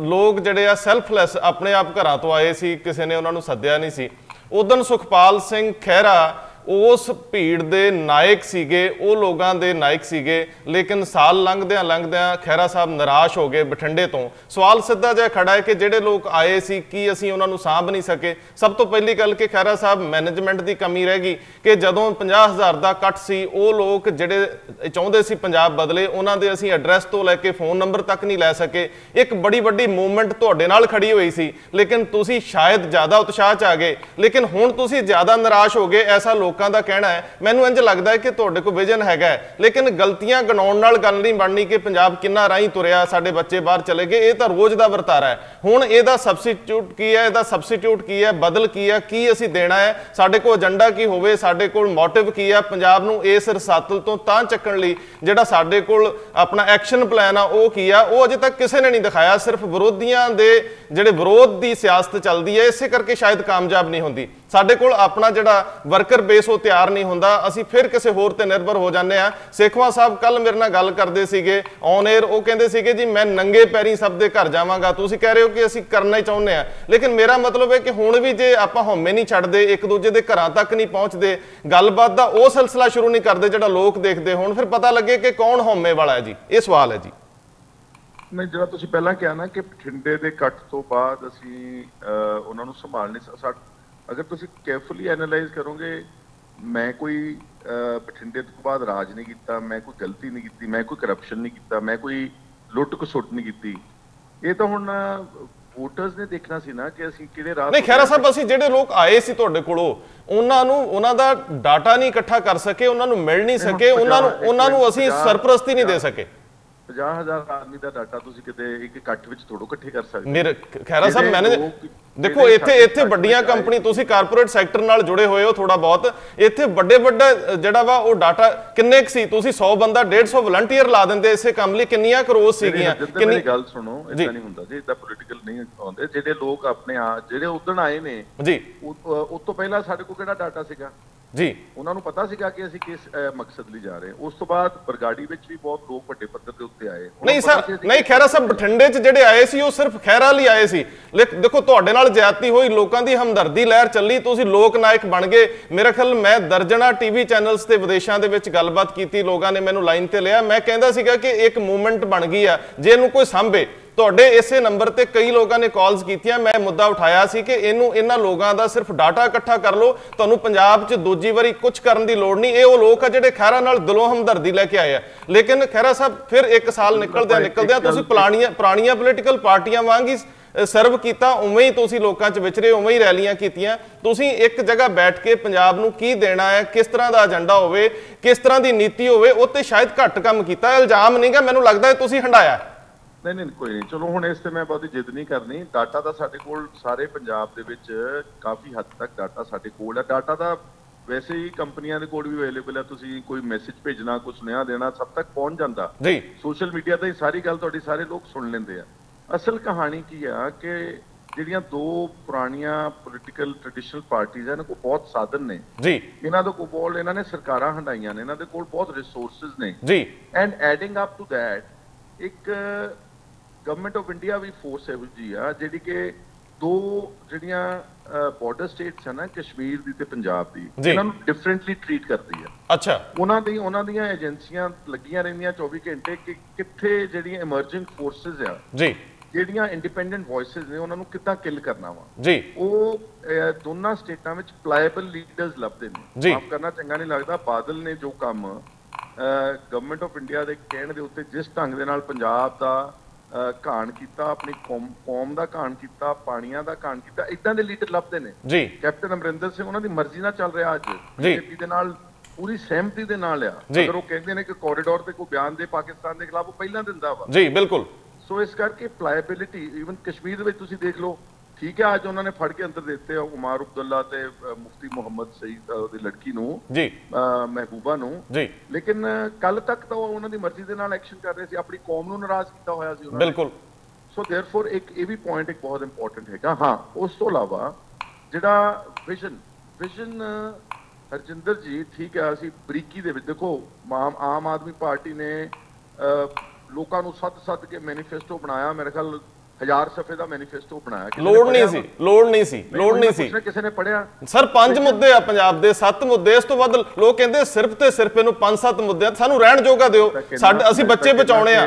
ਲੋਕ ਜਿਹੜੇ ਆ ਸੈਲਫਲੈਸ ਆਪਣੇ ਆਪ ਘਰਾਂ ਤੋਂ ਆਏ ਸੀ, ਕਿਸੇ ਨੇ ਉਹਨਾਂ ਨੂੰ ਸੱਦਿਆ ਨਹੀਂ ਸੀ, ਉਦੋਂ ਸੁਖਪਾਲ ਸਿੰਘ ਖਹਿਰਾ ਉਸ ਭੀੜ ਦੇ ਨਾਇਕ ਸੀਗੇ, ਉਹ ਲੋਕਾਂ ਦੇ ਨਾਇਕ ਸੀਗੇ, ਲੇਕਿਨ ਸਾਲ ਲੰਘਦਿਆਂ ਲੰਘਦਿਆਂ ਖਹਿਰਾ ਸਾਹਿਬ ਨਿਰਾਸ਼ ਹੋ ਗਏ ਬਠਿੰਡੇ ਤੋਂ। ਸਵਾਲ ਸਿੱਧਾ ਜਿਹਾ ਖੜਾ ਹੈ ਕਿ ਜਿਹੜੇ ਲੋਕ ਆਏ ਸੀ, ਕੀ ਅਸੀਂ ਉਹਨਾਂ ਨੂੰ ਸਾਂਭ ਨਹੀਂ ਸਕੇ? ਸਭ ਤੋਂ ਪਹਿਲੀ ਗੱਲ ਕਿ ਖਹਿਰਾ ਸਾਹਿਬ ਮੈਨੇਜਮੈਂਟ ਦੀ ਕਮੀ ਰਹਿ ਗਈ ਕਿ ਜਦੋਂ 50000 ਦਾ ਕੱਟ ਸੀ, ਉਹ ਲੋਕ ਜਿਹੜੇ ਚਾਹੁੰਦੇ ਸੀ ਪੰਜਾਬ ਬਦਲੇ, ਉਹਨਾਂ ਦੇ ਅਸੀਂ ਐਡਰੈਸ ਤੋਂ ਲੈ ਕੇ ਫੋਨ ਨੰਬਰ ਤੱਕ ਨਹੀਂ ਲੈ ਸਕੇ। ਇੱਕ ਬੜੀ ਵੱਡੀ ਮੂਵਮੈਂਟ ਤੁਹਾਡੇ ਨਾਲ ਖੜੀ ਹੋਈ ਸੀ, ਲੇਕਿਨ ਤੁਸੀਂ ਸ਼ਾਇਦ ਜ਼ਿਆਦਾ ਉਤਸ਼ਾਹ ਚ ਆ ਗਏ। ਲੇਕਿਨ ਹੁਣ ਤੁਸੀਂ ਜ਼ਿਆਦਾ ਨਿਰਾਸ਼ ਹੋ ਗਏ, ਐਸਾ ਲੋਕ ਲੋਕਾਂ ਦਾ ਕਹਿਣਾ ਹੈ ਮੈਨੂੰ ਇੰਜ ਲੱਗਦਾ ਹੈ ਕਿ ਤੁਹਾਡੇ ਕੋਲ ਵਿਜ਼ਨ ਹੈਗਾ ਹੈ, ਲੇਕਿਨ ਗਲਤੀਆਂ ਗਣਾਉਣ ਨਾਲ ਗੱਲ ਨਹੀਂ ਬਣਨੀ ਕਿ ਪੰਜਾਬ ਕਿੰਨਾ ਰਾਹੀਂ ਤੁਰਿਆ ਸਾਡੇ ਬੱਚੇ ਬਾਹਰ ਚਲੇ ਗਏ ਇਹ ਤਾਂ ਰੋਜ਼ ਦਾ ਵਰਤਾਰਾ ਹੈ। ਹੁਣ ਇਹਦਾ ਸਬਸਟੀਟਿਊਟ ਕੀ ਹੈ ਇਹਦਾ ਸਬਸਟੀਟਿਊਟ ਕੀ ਹੈ ਬਦਲ ਕੀ ਹੈ ਕੀ ਅਸੀਂ ਦੇਣਾ ਹੈ? ਸਾਡੇ ਕੋਲ ਏਜੰਡਾ ਕੀ ਹੋਵੇ ਸਾਡੇ ਕੋਲ ਮੋਟਿਵ ਕੀ ਹੈ? ਪੰਜਾਬ ਨੂੰ ਇਸ ਰਸਾਤਲ ਤੋਂ ਤਾਂ ਚੱਕਣ ਲਈ ਜਿਹੜਾ ਸਾਡੇ ਕੋਲ ਆਪਣਾ ਐਕਸ਼ਨ ਪਲਾਨ ਆ ਉਹ ਕੀ ਆ? ਉਹ ਅਜੇ ਤੱਕ ਕਿਸੇ ਨੇ ਨਹੀਂ ਦਿਖਾਇਆ ਸਿਰਫ ਵਿਰੋਧੀਆਂ ਦੇ ਜਿਹੜੇ ਵਿਰੋਧ ਦੀ ਸਿਆਸਤ ਚੱਲਦੀ ਹੈ ਇਸੇ ਕਰਕੇ ਸ਼ਾਇਦ ਕਾਮਯਾਬ ਨਹੀਂ ਹੁੰਦੀ। ਸਾਡੇ ਕੋਲ ਆਪਣਾ ਜਿਹੜਾ ਵਰਕਰ ਬੇਸ ਉਹ ਤਿਆਰ ਨਹੀਂ ਹੁੰਦਾ। ਅਸੀਂ ਫਿਰ ਕਿਸੇ ਹੋਰ ਤੇ ਨਿਰਭਰ ਹੋ ਜਾਂਦੇ ਆ ਸੇਖਵਾ ਸਾਹਿਬ ਕੱਲ ਮੇਰੇ ਨਾਲ ਗੱਲ ਕਰਦੇ ਸੀਗੇ ਔਨ 에ਅਰ ਉਹ ਕਹਿੰਦੇ ਸੀਗੇ, ਜੀ, ਮੈਂ ਨੰਗੇ ਪੈਰੀ ਸਭ ਦੇ ਘਰ ਜਾਵਾਂਗਾ। ਤੁਸੀਂ ਕਹਿ ਰਹੇ ਹੋ ਕਿ ਅਸੀਂ ਕਰਨਾ ਹੀ ਚਾਹੁੰਦੇ ਆ ਲੇਕਿਨ ਮੇਰਾ ਮਤਲਬ ਹੈ ਕਿ ਹੁਣ ਵੀ ਜੇ ਆਪਾਂ ਹਉਮੈ ਨਹੀਂ ਛੱਡਦੇ, ਇੱਕ ਦੂਜੇ ਦੇ ਘਰਾਂ ਤੱਕ ਨਹੀਂ ਪਹੁੰਚਦੇ, ਗੱਲਬਾਤ ਦਾ ਉਹ ਸਿਲਸਿਲਾ ਸ਼ੁਰੂ ਨਹੀਂ ਕਰਦੇ ਜਿਹੜਾ ਲੋਕ ਦੇਖਦੇ ਹੋਣ, ਫਿਰ ਪਤਾ ਲੱਗੇ ਕਿ ਕੌਣ ਹਉਮੈ ਵਾਲਾ ਹੈ ਜੀ। ਇਹ ਸਵਾਲ ਹੈ ਜੀ। ਨਹੀਂ, ਜਿਹੜਾ ਤੁਸੀਂ ਪਹਿਲਾਂ ਕਿਹਾ ਨਾ ਕਿ ਬਠਿੰਡੇ ਦੇ ਕੱਟ ਤੋਂ ਬਾਅਦ ਅਸੀਂ ਉਹਨਾਂ ਨੂੰ ਸੰਭਾਲ ਨਹੀਂ ਅਗਰ ਤੁਸੀਂ ਕੇਅਰਫੁਲੀ ਐਨਾਲਾਈਜ਼ ਕਰੋਗੇ ਮੈਂ ਕੋਈ ਬਠਿੰਡੇ ਤੋਂ ਬਾਅਦ ਰਾਜ ਨਹੀਂ ਕੀਤਾ ਮੈਂ ਕੋਈ ਗਲਤੀ ਨਹੀਂ ਕੀਤੀ ਮੈਂ ਕੋਈ ਕਰਪਸ਼ਨ ਨਹੀਂ ਕੀਤਾ ਮੈਂ ਕੋਈ ਲੁੱਟ ਖਸੁੱਟ ਨਹੀਂ ਕੀਤੀ। ਇਹ ਤਾਂ ਹੁਣ ਵੋਟਰਸ ਨੇ ਦੇਖਣਾ ਸੀ ਨਾ ਕਿ ਅਸੀਂ ਕਿਹੜੇ ਰਾਹ ਨਹੀਂ ਖੈਰਾ ਸਾਹਿਬ ਅਸੀਂ ਜਿਹੜੇ ਲੋਕ ਆਏ ਸੀ ਤੁਹਾਡੇ ਕੋਲੋਂ ਉਹਨਾਂ ਨੂੰ ਉਹਨਾਂ ਦਾ ਡਾਟਾ ਨਹੀਂ ਇਕੱਠਾ ਕਰ ਸਕੇ ਉਹਨਾਂ ਨੂੰ ਮਿਲ ਨਹੀਂ ਸਕੇ ਉਹਨਾਂ ਨੂੰ ਉਹਨਾਂ ਨੂੰ ਅਸੀਂ ਸਰਪ੍ਰਸਤੀ ਨਹੀਂ ਦੇ ਸਕੇ। 50000 ਆਦਮੀ ਦਾ ਡਾਟਾ ਤੁਸੀਂ ਕਿਤੇ ਇੱਕ ਇਕੱਠ ਵਿੱਚ ਥੋੜੋ ਇਕੱਠੇ ਕਰ ਸਕਦੇ ਮੇਰੇ ਖੈਰਾ ਸਾਹਿਬ ਮੈਨੇ ਦੇਖੋ ਇੱਥੇ ਇੱਥੇ ਵੱਡੀਆਂ ਕੰਪਨੀ ਤੁਸੀਂ ਕਾਰਪੋਰੇਟ ਸੈਕਟਰ ਨਾਲ ਜੁੜੇ ਹੋਏ ਹੋ ਥੋੜਾ ਬਹੁਤ। ਇੱਥੇ ਵੱਡੇ ਵੱਡਾ ਜਿਹੜਾ ਵਾ ਉਹ ਡਾਟਾ ਕਿੰਨੇ ਸੀ? ਤੁਸੀਂ 100 ਬੰਦਾ 150 ਵਲੰਟੀਅਰ ਲਾ ਦਿੰਦੇ ਇਸੇ ਕੰਮ ਲਈ। ਕਿੰਨੀਆਂ ਕਰੋਸ ਸੀਗੀਆਂ? ਕਿੰਨੀ ਗੱਲ ਸੁਣੋ। ਇਦਾਂ ਨਹੀਂ ਹੁੰਦਾ ਜੀ ਇਦਾਂ ਪੋਲੀਟੀਕਲ ਨਹੀਂ ਆਉਂਦੇ। ਜਿਹੜੇ ਲੋਕ ਆਪਣੇ ਆ ਜਿਹੜੇ ਉਦਣ ਆਏ ਨੇ ਜੀ। ਉਹ ਤੋਂ ਪਹਿਲਾਂ ਸਾਡੇ ਕੋਲ ਕਿਹੜਾ ਡਾਟਾ ਸੀਗਾ? ਜੀ। ਉਹਨਾਂ ਨੂੰ ਪਤਾ ਸੀਗਾ ਕਿ ਅਸੀਂ ਕਿਸ ਮਕਸਦ ਲਈ ਜਾ ਰਹੇ ਹਾਂ। ਉਸ ਤੋਂ ਬਾਅਦ ਬਰਗਾੜੀ ਵਿੱਚ ਵੀ ਬਹੁਤ ਲੋਕ ਵੱਡੇ ਪੱਧਰ ਦੇ ਉੱਤੇ ਆਏ। ਨਹੀਂ ਸਰ ਨਹੀਂ ਖੈਰਾ ਸਾਹਿਬ ਬਠਿੰਡੇ 'ਚ ਜਿਹੜੇ ਆਏ ਸੀ ਉਹ ਸਿਰਫ ਖੈਰਾ ਲਈ ਆਏ ਸੀ। ਲੇਕ ਦੇਖੋ ਤੁਹਾਡੇ ਨਾਲ ਜ਼ਿਆਦਤੀ ਹੋਈ ਲੋਕਾਂ ਦੀ ਹਮਦਰਦੀ ਲਹਿਰ ਚੱਲੀ ਤੁਸੀਂ ਲੋਕ ਨਾਇਕ ਬਣ ਗਏ। ਮੇਰਾ ਖਿਆਲ ਮੈਂ ਦਰਜਣਾ ਟੀਵੀ ਚੈਨਲਸ ਤੇ ਵਿਦੇਸ਼ਾਂ ਦੇ ਵਿੱਚ ਗੱਲਬਾਤ ਕੀਤੀ ਲੋਕਾਂ ਨੇ ਮੈਨੂੰ ਲਾਈਨ ਤੇ ਲਿਆ। ਮੈਂ ਕਹਿੰਦਾ ਸੀਗਾ ਕਿ ਇੱਕ ਮੂਵਮੈਂਟ ਬਣ ਗਈ ਆ ਜੇ ਇਹਨੂੰ ਕੋਈ ਸਾਂਭੇ। ਤੁਹਾਡੇ ਇਸੇ ਨੰਬਰ ਤੇ ਕਈ ਲੋਕਾਂ ਨੇ ਕਾਲਸ ਕੀਤੀਆਂ ਮੈਂ ਮੁੱਦਾ ਉਠਾਇਆ ਸੀ ਕਿ ਇਹਨੂੰ ਇਹਨਾਂ ਲੋਕਾਂ ਦਾ ਸਿਰਫ ਡਾਟਾ ਇਕੱਠਾ ਕਰ ਲਓ ਤੁਹਾਨੂੰ ਪੰਜਾਬ 'ਚ ਦੂਜੀ ਵਾਰੀ ਕੁਝ ਕਰਨ ਦੀ ਲੋੜ ਨਹੀਂ ਇਹ ਉਹ ਲੋਕ ਆ ਜਿਹੜੇ ਖੈਰਾ ਨਾਲ ਦਿਲੋਂ ਹਮਦਰਦੀ ਲੈ ਕੇ ਆਏ ਆ ਲੇਕਿਨ ਖੈਰਾ ਸਾਹਿਬ ਫਿਰ ਇੱਕ ਸਾਲ ਨਿਕਲਦਿਆਂ ਨਿਕਲਦਿਆਂ ਤੁਸੀਂ ਪੁਰਾਣੀਆਂ ਪੁਰਾਣੀਆਂ ਪੋਲੀਟੀਕਲ ਪਾਰਟੀਆਂ ਵਾਂਗ ਹੀ ਸਰਵ ਕੀਤਾ ਉਵੇਂ ਹੀ ਤੁਸੀਂ ਲੋਕਾਂ 'ਚ ਵਿਚਰੇ ਉਵੇਂ ਹੀ ਰੈਲੀਆਂ ਕੀਤੀਆਂ ਤੁਸੀਂ ਇੱਕ ਜਗ੍ਹਾ ਬੈਠ ਕੇ ਪੰਜਾਬ ਨੂੰ ਕੀ ਦੇਣਾ ਹੈ ਕਿਸ ਤਰ੍ਹਾਂ ਦਾ ਏਜੰਡਾ ਹੋਵੇ ਕਿਸ ਤਰ੍ਹਾਂ ਦੀ ਨੀਤੀ ਹੋਵੇ ਉਹ ਤੇ ਸ਼ਾਇਦ ਘੱਟ ਕੰਮ ਕੀਤਾ ਇਲਜ਼ਾਮ ਨਹੀਂਗਾ ਮੈਨੂੰ ਲੱਗਦਾ ਤੁਸੀਂ ਹੰਡਾਇਆ। ਨਹੀਂ ਨਹੀਂ ਕੋਈ ਨਹੀਂ। ਚਲੋ ਹੁਣ ਇਸ ਤੇ ਮੈਂ ਬਹੁਤੀ ਜਿੱਦ ਨਹੀਂ ਕਰਨੀ। ਡਾਟਾ ਤਾਂ ਸਾਡੇ ਕੋਲ ਸਾਰੇ ਪੰਜਾਬ ਦੇ ਵਿੱਚ ਕਾਫੀ ਹੱਦ ਤੱਕ ਡਾਟਾ ਸਾਡੇ ਕੋਲ ਹੈ ਡਾਟਾ ਦਾ ਵੈਸੇ ਹੀ ਕੰਪਨੀਆਂ ਦੇ ਕੋਲ ਵੀ ਅਵੇਲੇਬਲ ਹੈ ਤੁਸੀਂ ਕੋਈ ਮੈਸੇਜ ਭੇਜਣਾ ਕੋਈ ਸੁਨੇਹਾ ਦੇਣਾ ਸਭ ਤੱਕ ਪਹੁੰਚ ਜਾਂਦਾ। ਜੀ। ਸੋਸ਼ਲ ਮੀਡੀਆ ਤੇ ਸਾਰੀ ਗੱਲ ਤੁਹਾਡੀ ਸਾਰੇ ਲੋਕ ਸੁਣ ਲੈਂਦੇ ਆ। ਅਸਲ ਕਹਾਣੀ ਕੀ ਆ ਕਿ ਜਿਹੜੀਆਂ ਦੋ ਪੁਰਾਣੀਆਂ ਪੋਲੀਟੀਕਲ ਟ੍ਰੈਡੀਸ਼ਨਲ ਪਾਰਟੀਆਂ ਇਹਨਾਂ ਕੋਲ ਬਹੁਤ ਸਾਧਨ ਨੇ। ਜੀ। ਇਹਨਾਂ ਦੇ ਕੋਲ ਇਹਨਾਂ ਨੇ ਸਰਕਾਰਾਂ ਹੰਡਾਈਆਂ ਨੇ। ਇਹਨਾਂ ਦੇ ਕੋਲ ਬਹੁਤ ਰਿਸੋਰਸਸ ਨੇ। ਜੀ। And adding up to that ਇੱਕ ਗਵਰਨਮੈਂਟ ਆਫ ਇੰਡੀਆ ਵੀ ਫੋਰਸ ਹੈ ਜੀ ਆ ਜਿਹੜੀ ਕਿ ਦੋ ਜਿਹੜੀਆਂ ਬਾਰਡਰ ਸਟੇਟਸ ਹਨ ਕਸ਼ਮੀਰ ਦੀ ਤੇ ਪੰਜਾਬ ਦੀ। ਇਹਨਾਂ ਨੂੰ ਡਿਫਰੈਂਟਲੀ ਟਰੀਟ ਕਰਦੀ ਹੈ ਅੱਛਾ। ਉਹਨਾਂ ਦੀ ਉਹਨਾਂ ਦੀਆਂ ਏਜੰਸੀਆਂ ਲੱਗੀਆਂ ਰਹਿੰਦੀਆਂ 24 ਘੰਟੇ ਕਿ ਕਿੱਥੇ ਜਿਹੜੀਆਂ ਇਮਰਜਿੰਗ ਫੋਰਸਸ ਆ ਜੀ। ਜਿਹੜੀਆਂ ਇੰਡੀਪੈਂਡੈਂਟ ਵੌਇਸਸ ਨੇ ਉਹਨਾਂ ਨੂੰ ਕਿੱਦਾਂ ਕਿਲ ਕਰਨਾ ਵਾ। ਜੀ। ਉਹ ਦੋਨਾਂ ਸਟੇਟਾਂ ਵਿੱਚ ਪਲਾਏਬਲ ਲੀਡਰਸ ਲੱਭਦੇ ਨੇ। ਮਾਫ ਕਰਨਾ ਚੰਗਾ ਨਹੀਂ ਲੱਗਦਾ ਬਾਦਲ ਨੇ ਜੋ ਕੰਮ ਗਵਰਨਮੈਂਟ ਆਫ ਇੰਡੀਆ ਦੇ ਕਹਿਣ ਦੇ ਉੱਤੇ ਜਿਸ ਢੰਗ ਦੇ ਨਾਲ ਪੰਜਾਬ ਦਾ ਘਾਣ ਕੀਤਾ ਆਪਣੀ ਕੌਮ ਦਾ ਘਾਣ ਕੀਤਾ ਪਾਣੀਆਂ ਦਾ ਘਾਣ ਕੀਤਾ ਇਦਾਂ ਦੇ ਲੀਡਰ ਲੱਭਦੇ ਨੇ। ਜੀ। ਕੈਪਟਨ ਅਮਰਿੰਦਰ ਸਿੰਘ ਉਹਨਾਂ ਦੀ ਮਰਜ਼ੀ ਨਾਲ ਚੱਲ ਰਿਹਾ ਅੱਜ। ਬੀਜੇਪੀ ਦੇ ਨਾਲ ਪੂਰੀ ਸਹਿਮਤੀ ਦੇ ਨਾਲ ਆ। ਅਗਰ ਉਹ ਕਹਿੰਦੇ ਨੇ ਕਿ ਕੋਰੀਡੋਰ ਤੇ ਕੋਈ ਬਿਆਨ ਦੇ ਪਾਕਿਸਤਾਨ ਦੇ ਖਿਲਾਫ ਉਹ ਪਹਿਲਾਂ ਦਿੰਦਾ ਵਾ। ਜੀ ਬਿਲਕੁਲ। ਸੋ ਇਸ ਕਰਕੇ ਪਲਾਇਬਿਲਿਟੀ ਇਵਨ ਕਸ਼ਮੀਰ ਦੇ ਵਿੱਚ ਤੁਸੀਂ ਦੇਖ ਲਓ ਠੀਕ ਹੈ ਅੱਜ ਉਹਨਾਂ ਨੇ ਫੜ ਕੇ ਅੰਦਰ ਦਿੱਤੇ ਉਮਰ ਅਬਦੁੱਲਾ ਤੇ ਮੁਫਤੀ ਮੁਹੰਮਦ ਸਈਦ ਉਹਦੀ ਲੜਕੀ ਨੂੰ ਜੀ। ਮਹਿਬੂਬਾ ਨੂੰ। ਜੀ। ਲੇਕਿਨ ਕੱਲ ਤੱਕ ਤਾਂ ਉਹ ਉਹਨਾਂ ਦੀ ਮਰਜ਼ੀ ਦੇ ਨਾਲ ਐਕਸ਼ਨ ਕਰ ਰਹੇ ਸੀ ਆਪਣੀ ਕੌਮ ਨੂੰ ਨਾਰਾਜ਼ ਕੀਤਾ ਹੋਇਆ ਸੀ ਉਹਨਾਂ ਨੇ। ਬਿਲਕੁਲ। ਸੋ ਥੈਰਫੋਰ ਇੱਕ ਇਹ ਵੀ ਪੁਆਇੰਟ ਇੱਕ ਬਹੁਤ ਇੰਪੋਰਟੈਂਟ ਹੈਗਾ। ਹਾਂ ਉਸ ਤੋਂ ਇਲਾਵਾ ਜਿਹੜਾ ਵਿਜ਼ਨ ਵਿਜ਼ਨ ਹਰਜਿੰਦਰ ਜੀ ਠੀਕ ਹੈ ਅਸੀਂ ਬਰੀਕੀ ਦੇ ਵਿੱਚ ਦੇਖੋ ਆਮ ਆਮ ਆਦਮੀ ਪਾਰਟੀ ਨੇ ਲੋਕਾਂ ਨੂੰ ਸੱਦ ਸੱਦ ਕੇ ਮੈਨੀਫੈਸਟੋ ਬਣਾਇਆ। ਮੇਰੇ ਖਿਆਲ ਹਜ਼ਾਰ ਸਫੇ ਦਾ ਮੈਨੀਫੈਸਟੋ ਬਣਾਇਆ ਲੋੜ ਨਹੀਂ ਸੀ? ਲੋੜ ਨਹੀਂ ਸੀ ਲੋੜ ਨਹੀਂ ਸੀ। ਕਿਸੇ ਨੇ ਪੜਿਆ ਸਰ ਪੰਜ ਮੁੱਦੇ ਆ ਪੰਜਾਬ ਦੇ ਸੱਤ ਮੁੱਦੇ ਇਸ ਤੋਂ ਵੱਧ ਲੋਕ ਕਹਿੰਦੇ ਸਿਰਫ ਤੇ ਸਿਰਫ ਇਹਨੂੰ ਪੰਜ ਸੱਤ ਮੁੱਦੇ ਆ। ਸਾਨੂੰ ਰਹਿਣ ਜੋਗਾ ਦਿਓ। ਸਾਡੇ ਅਸੀਂ ਬੱਚੇ ਬਚਾਉਣੇ ਆ।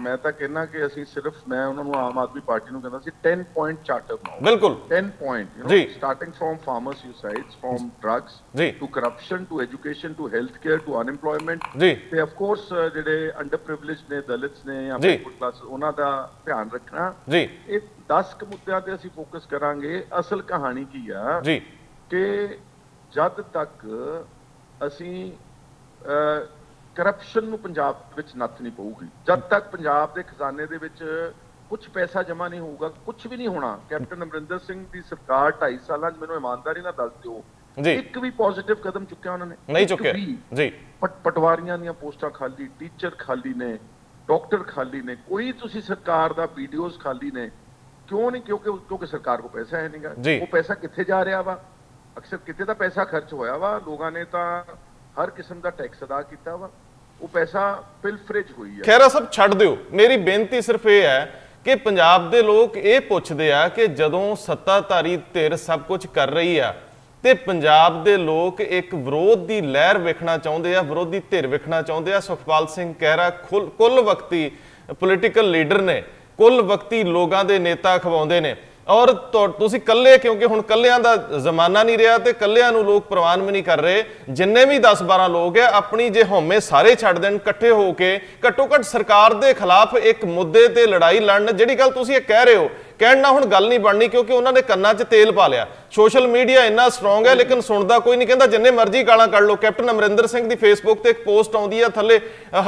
ਮੈਂ ਤਾਂ ਕਹਿੰਦਾ ਕਿ ਅਸੀਂ ਸਿਰਫ ਮੈਂ ਉਹਨਾਂ ਨੂੰ ਆਮ ਆਦਮੀ ਪਾਰਟੀ ਨੂੰ ਕਹਿੰਦਾ ਸੀ 10 ਪੁਆਇੰਟ ਚਾਰਟਰ ਬਣਾਓ। ਬਿਲਕੁਲ। 10 point, you know, ਜੀ। starting from farmer suicides, from drugs, ਜੀ। to corruption, to education, to healthcare, to unemployment. ਜੀ। ਤੇ ਆਫ ਕੋਰਸ ਜਿਹੜੇ ਅੰਡਰ ਪ੍ਰਿਵਿਲੇਜਡ ਨੇ ਦਲਿਤਸ ਨੇ ਜਾਂ ਕਲਾਸ ਉਹਨਾਂ ਦਾ ਧਿਆਨ ਰੱਖਣਾ। ਜੀ। ਇਹ 10 ਕੁ ਮੁੱਦਿਆਂ ਤੇ ਅਸੀਂ ਫੋਕਸ ਕਰਾਂਗੇ। ਅਸਲ ਕਹਾਣੀ ਕੀ ਆ ਜੀ। ਕਿ ਜਦ ਤੱਕ ਅਸੀਂ ਕਰਪਸ਼ਨ ਨੂੰ ਪੰਜਾਬ ਵਿੱਚ ਨੱਥ ਨਹੀਂ ਪਊਗੀ ਜਦ ਤੱਕ ਪੰਜਾਬ ਦੇ ਖਜ਼ਾਨੇ ਦੇ ਵਿੱਚ ਕੁਝ ਪੈਸਾ ਜਮਾ ਨਹੀਂ ਹੋਊਗਾ ਕੁਝ ਵੀ ਨਹੀਂ ਹੋਣਾ ਕੈਪਟਨ ਅਮਰਿੰਦਰ ਸਿੰਘ ਦੀ ਸਰਕਾਰ 2.5 ਸਾਲਾਂ 'ਚ ਮੈਨੂੰ ਇਮਾਨਦਾਰੀ ਨਾਲ ਦੱਸ ਦਿਓ। ਜੀ। ਇੱਕ ਵੀ ਪੋਜ਼ਿਟਿਵ ਕਦਮ ਚੁੱਕਿਆ ਉਹਨਾਂ ਨੇ। ਨਹੀਂ ਚੁੱਕਿਆ। ਜੀ। ਪਟ ਪਟਵਾਰੀਆਂ ਦੀਆਂ ਪੋਸਟਾਂ ਖਾਲੀ ਟੀਚਰ ਖਾਲੀ ਨੇ। ਡਾਕਟਰ ਖਾਲੀ ਨੇ ਕੋਈ ਤੁਸੀਂ ਸਰਕਾਰ ਦਾ ਵੀਡੀਓਜ਼ ਖਾਲੀ ਨੇ ਕਿਉਂ ਨਹੀਂ? ਕਿਉਂਕਿ ਕਿਉਂਕਿ ਸਰਕਾਰ ਕੋਲ ਪੈਸਾ ਹੈ। ਨਹੀਂਗਾ ਉਹ ਪੈਸਾ ਕਿੱਥੇ ਜਾ ਰਿਹਾ ਵਾ? ਅਕਸਰ ਕਿਤੇ ਤਾਂ ਪੈਸਾ ਖਰਚ ਹੋਇਆ ਵਾ ਲੋਕਾਂ ਨੇ ਤਾਂ ਹਰ ਕਿਸਮ ਦਾ ਟੈਕਸ ਅਦਾ ਕੀਤਾ ਵਾ। ਉਹ ਪੈਸਾ ਪਿਲਫਰੇਜ ਹੋਈ ਆ। ਖੈਰਾ ਸਭ ਛੱਡ ਦਿਓ। ਮੇਰੀ ਬੇਨਤੀ ਸਿਰਫ ਇਹ ਹੈ ਕਿ ਪੰਜਾਬ ਦੇ ਲੋਕ ਇਹ ਪੁੱਛਦੇ ਆ ਕਿ ਜਦੋਂ ਸੱਤਾਧਾਰੀ ਧਿਰ ਸਭ ਕੁਝ ਕਰ ਰਹੀ ਆ ਤੇ ਪੰਜਾਬ ਦੇ ਲੋਕ ਇੱਕ ਵਿਰੋਧ ਦੀ ਲਹਿਰ ਵੇਖਣਾ ਚਾਹੁੰਦੇ ਆ, ਵਿਰੋਧੀ ਧਿਰ ਵੇਖਣਾ ਚਾਹੁੰਦੇ ਆ। ਸੁਖਪਾਲ ਸਿੰਘ ਕਹਿਰਾ ਖੁੱਲ- ਕੁੱਲ ਵਕਤੀ ਪੋਲੀਟੀਕਲ ਲੀਡਰ ਨੇ, ਕੁੱਲ ਵਕਤੀ ਲੋਕਾਂ ਦੇ ਨੇਤਾ ਖਵਾਉਂਦੇ ਨੇ। ਔਰ ਤੁ- ਤੁਸੀਂ ਕੱਲੇ ਕਿਉਂਕਿ ਹੁਣ ਕੱਲਿਆਂ ਦਾ ਜ਼ਮਾਨਾ ਨਹੀਂ ਰਿਹਾ ਤੇ ਕੱਲਿਆਂ ਨੂੰ ਲੋਕ ਪ੍ਰਵਾਨ ਵੀ ਨਹੀਂ ਕਰ ਰਹੇ। ਜਿੰਨੇ ਵੀ 10 12 ਲੋਕ ਹੈ ਆਪਣੀ ਜੇ ਹਉਮੈ ਸਾਰੇ ਛੱਡ ਦੇਣ, ਇਕੱਠੇ ਹੋ ਕੇ ਘੱਟੋ ਘੱਟ ਸਰਕਾਰ ਦੇ ਖਿਲਾਫ ਇੱਕ ਮੁੱਦੇ ਤੇ ਲੜਾਈ ਲੜਨ, ਜਿਹੜੀ ਗੱਲ ਤੁਸੀਂ ਇਹ ਕਹਿ ਰਹੇ ਹੋ ਕਹਿਣ ਨਾਲ ਹੁਣ ਗੱਲ ਨਹੀਂ ਬਣਨੀ ਕਿਉਂਕਿ ਉਹਨਾਂ ਨੇ ਕੰਨਾਂ 'ਚ ਤੇਲ ਪਾ ਲਿਆ। ਸੋਸ਼ਲ ਮੀਡੀਆ ਇੰਨਾ ਸਟਰੋਂਗ ਹੈ, ਲੇਕਿਨ ਸੁਣਦਾ ਕੋਈ ਨਹੀਂ। ਕਹਿੰਦਾ ਜਿੰਨੇ ਮਰਜ਼ੀ ਗਾਲਾਂ ਕੱਢ ਲਓ। ਕੈਪਟਨ ਅਮਰਿੰਦਰ ਸਿੰਘ ਦੀ ਫੇਸਬੁੱਕ ਤੇ ਇੱਕ ਪੋਸਟ ਆਉਂਦੀ ਹੈ ਥੱਲੇ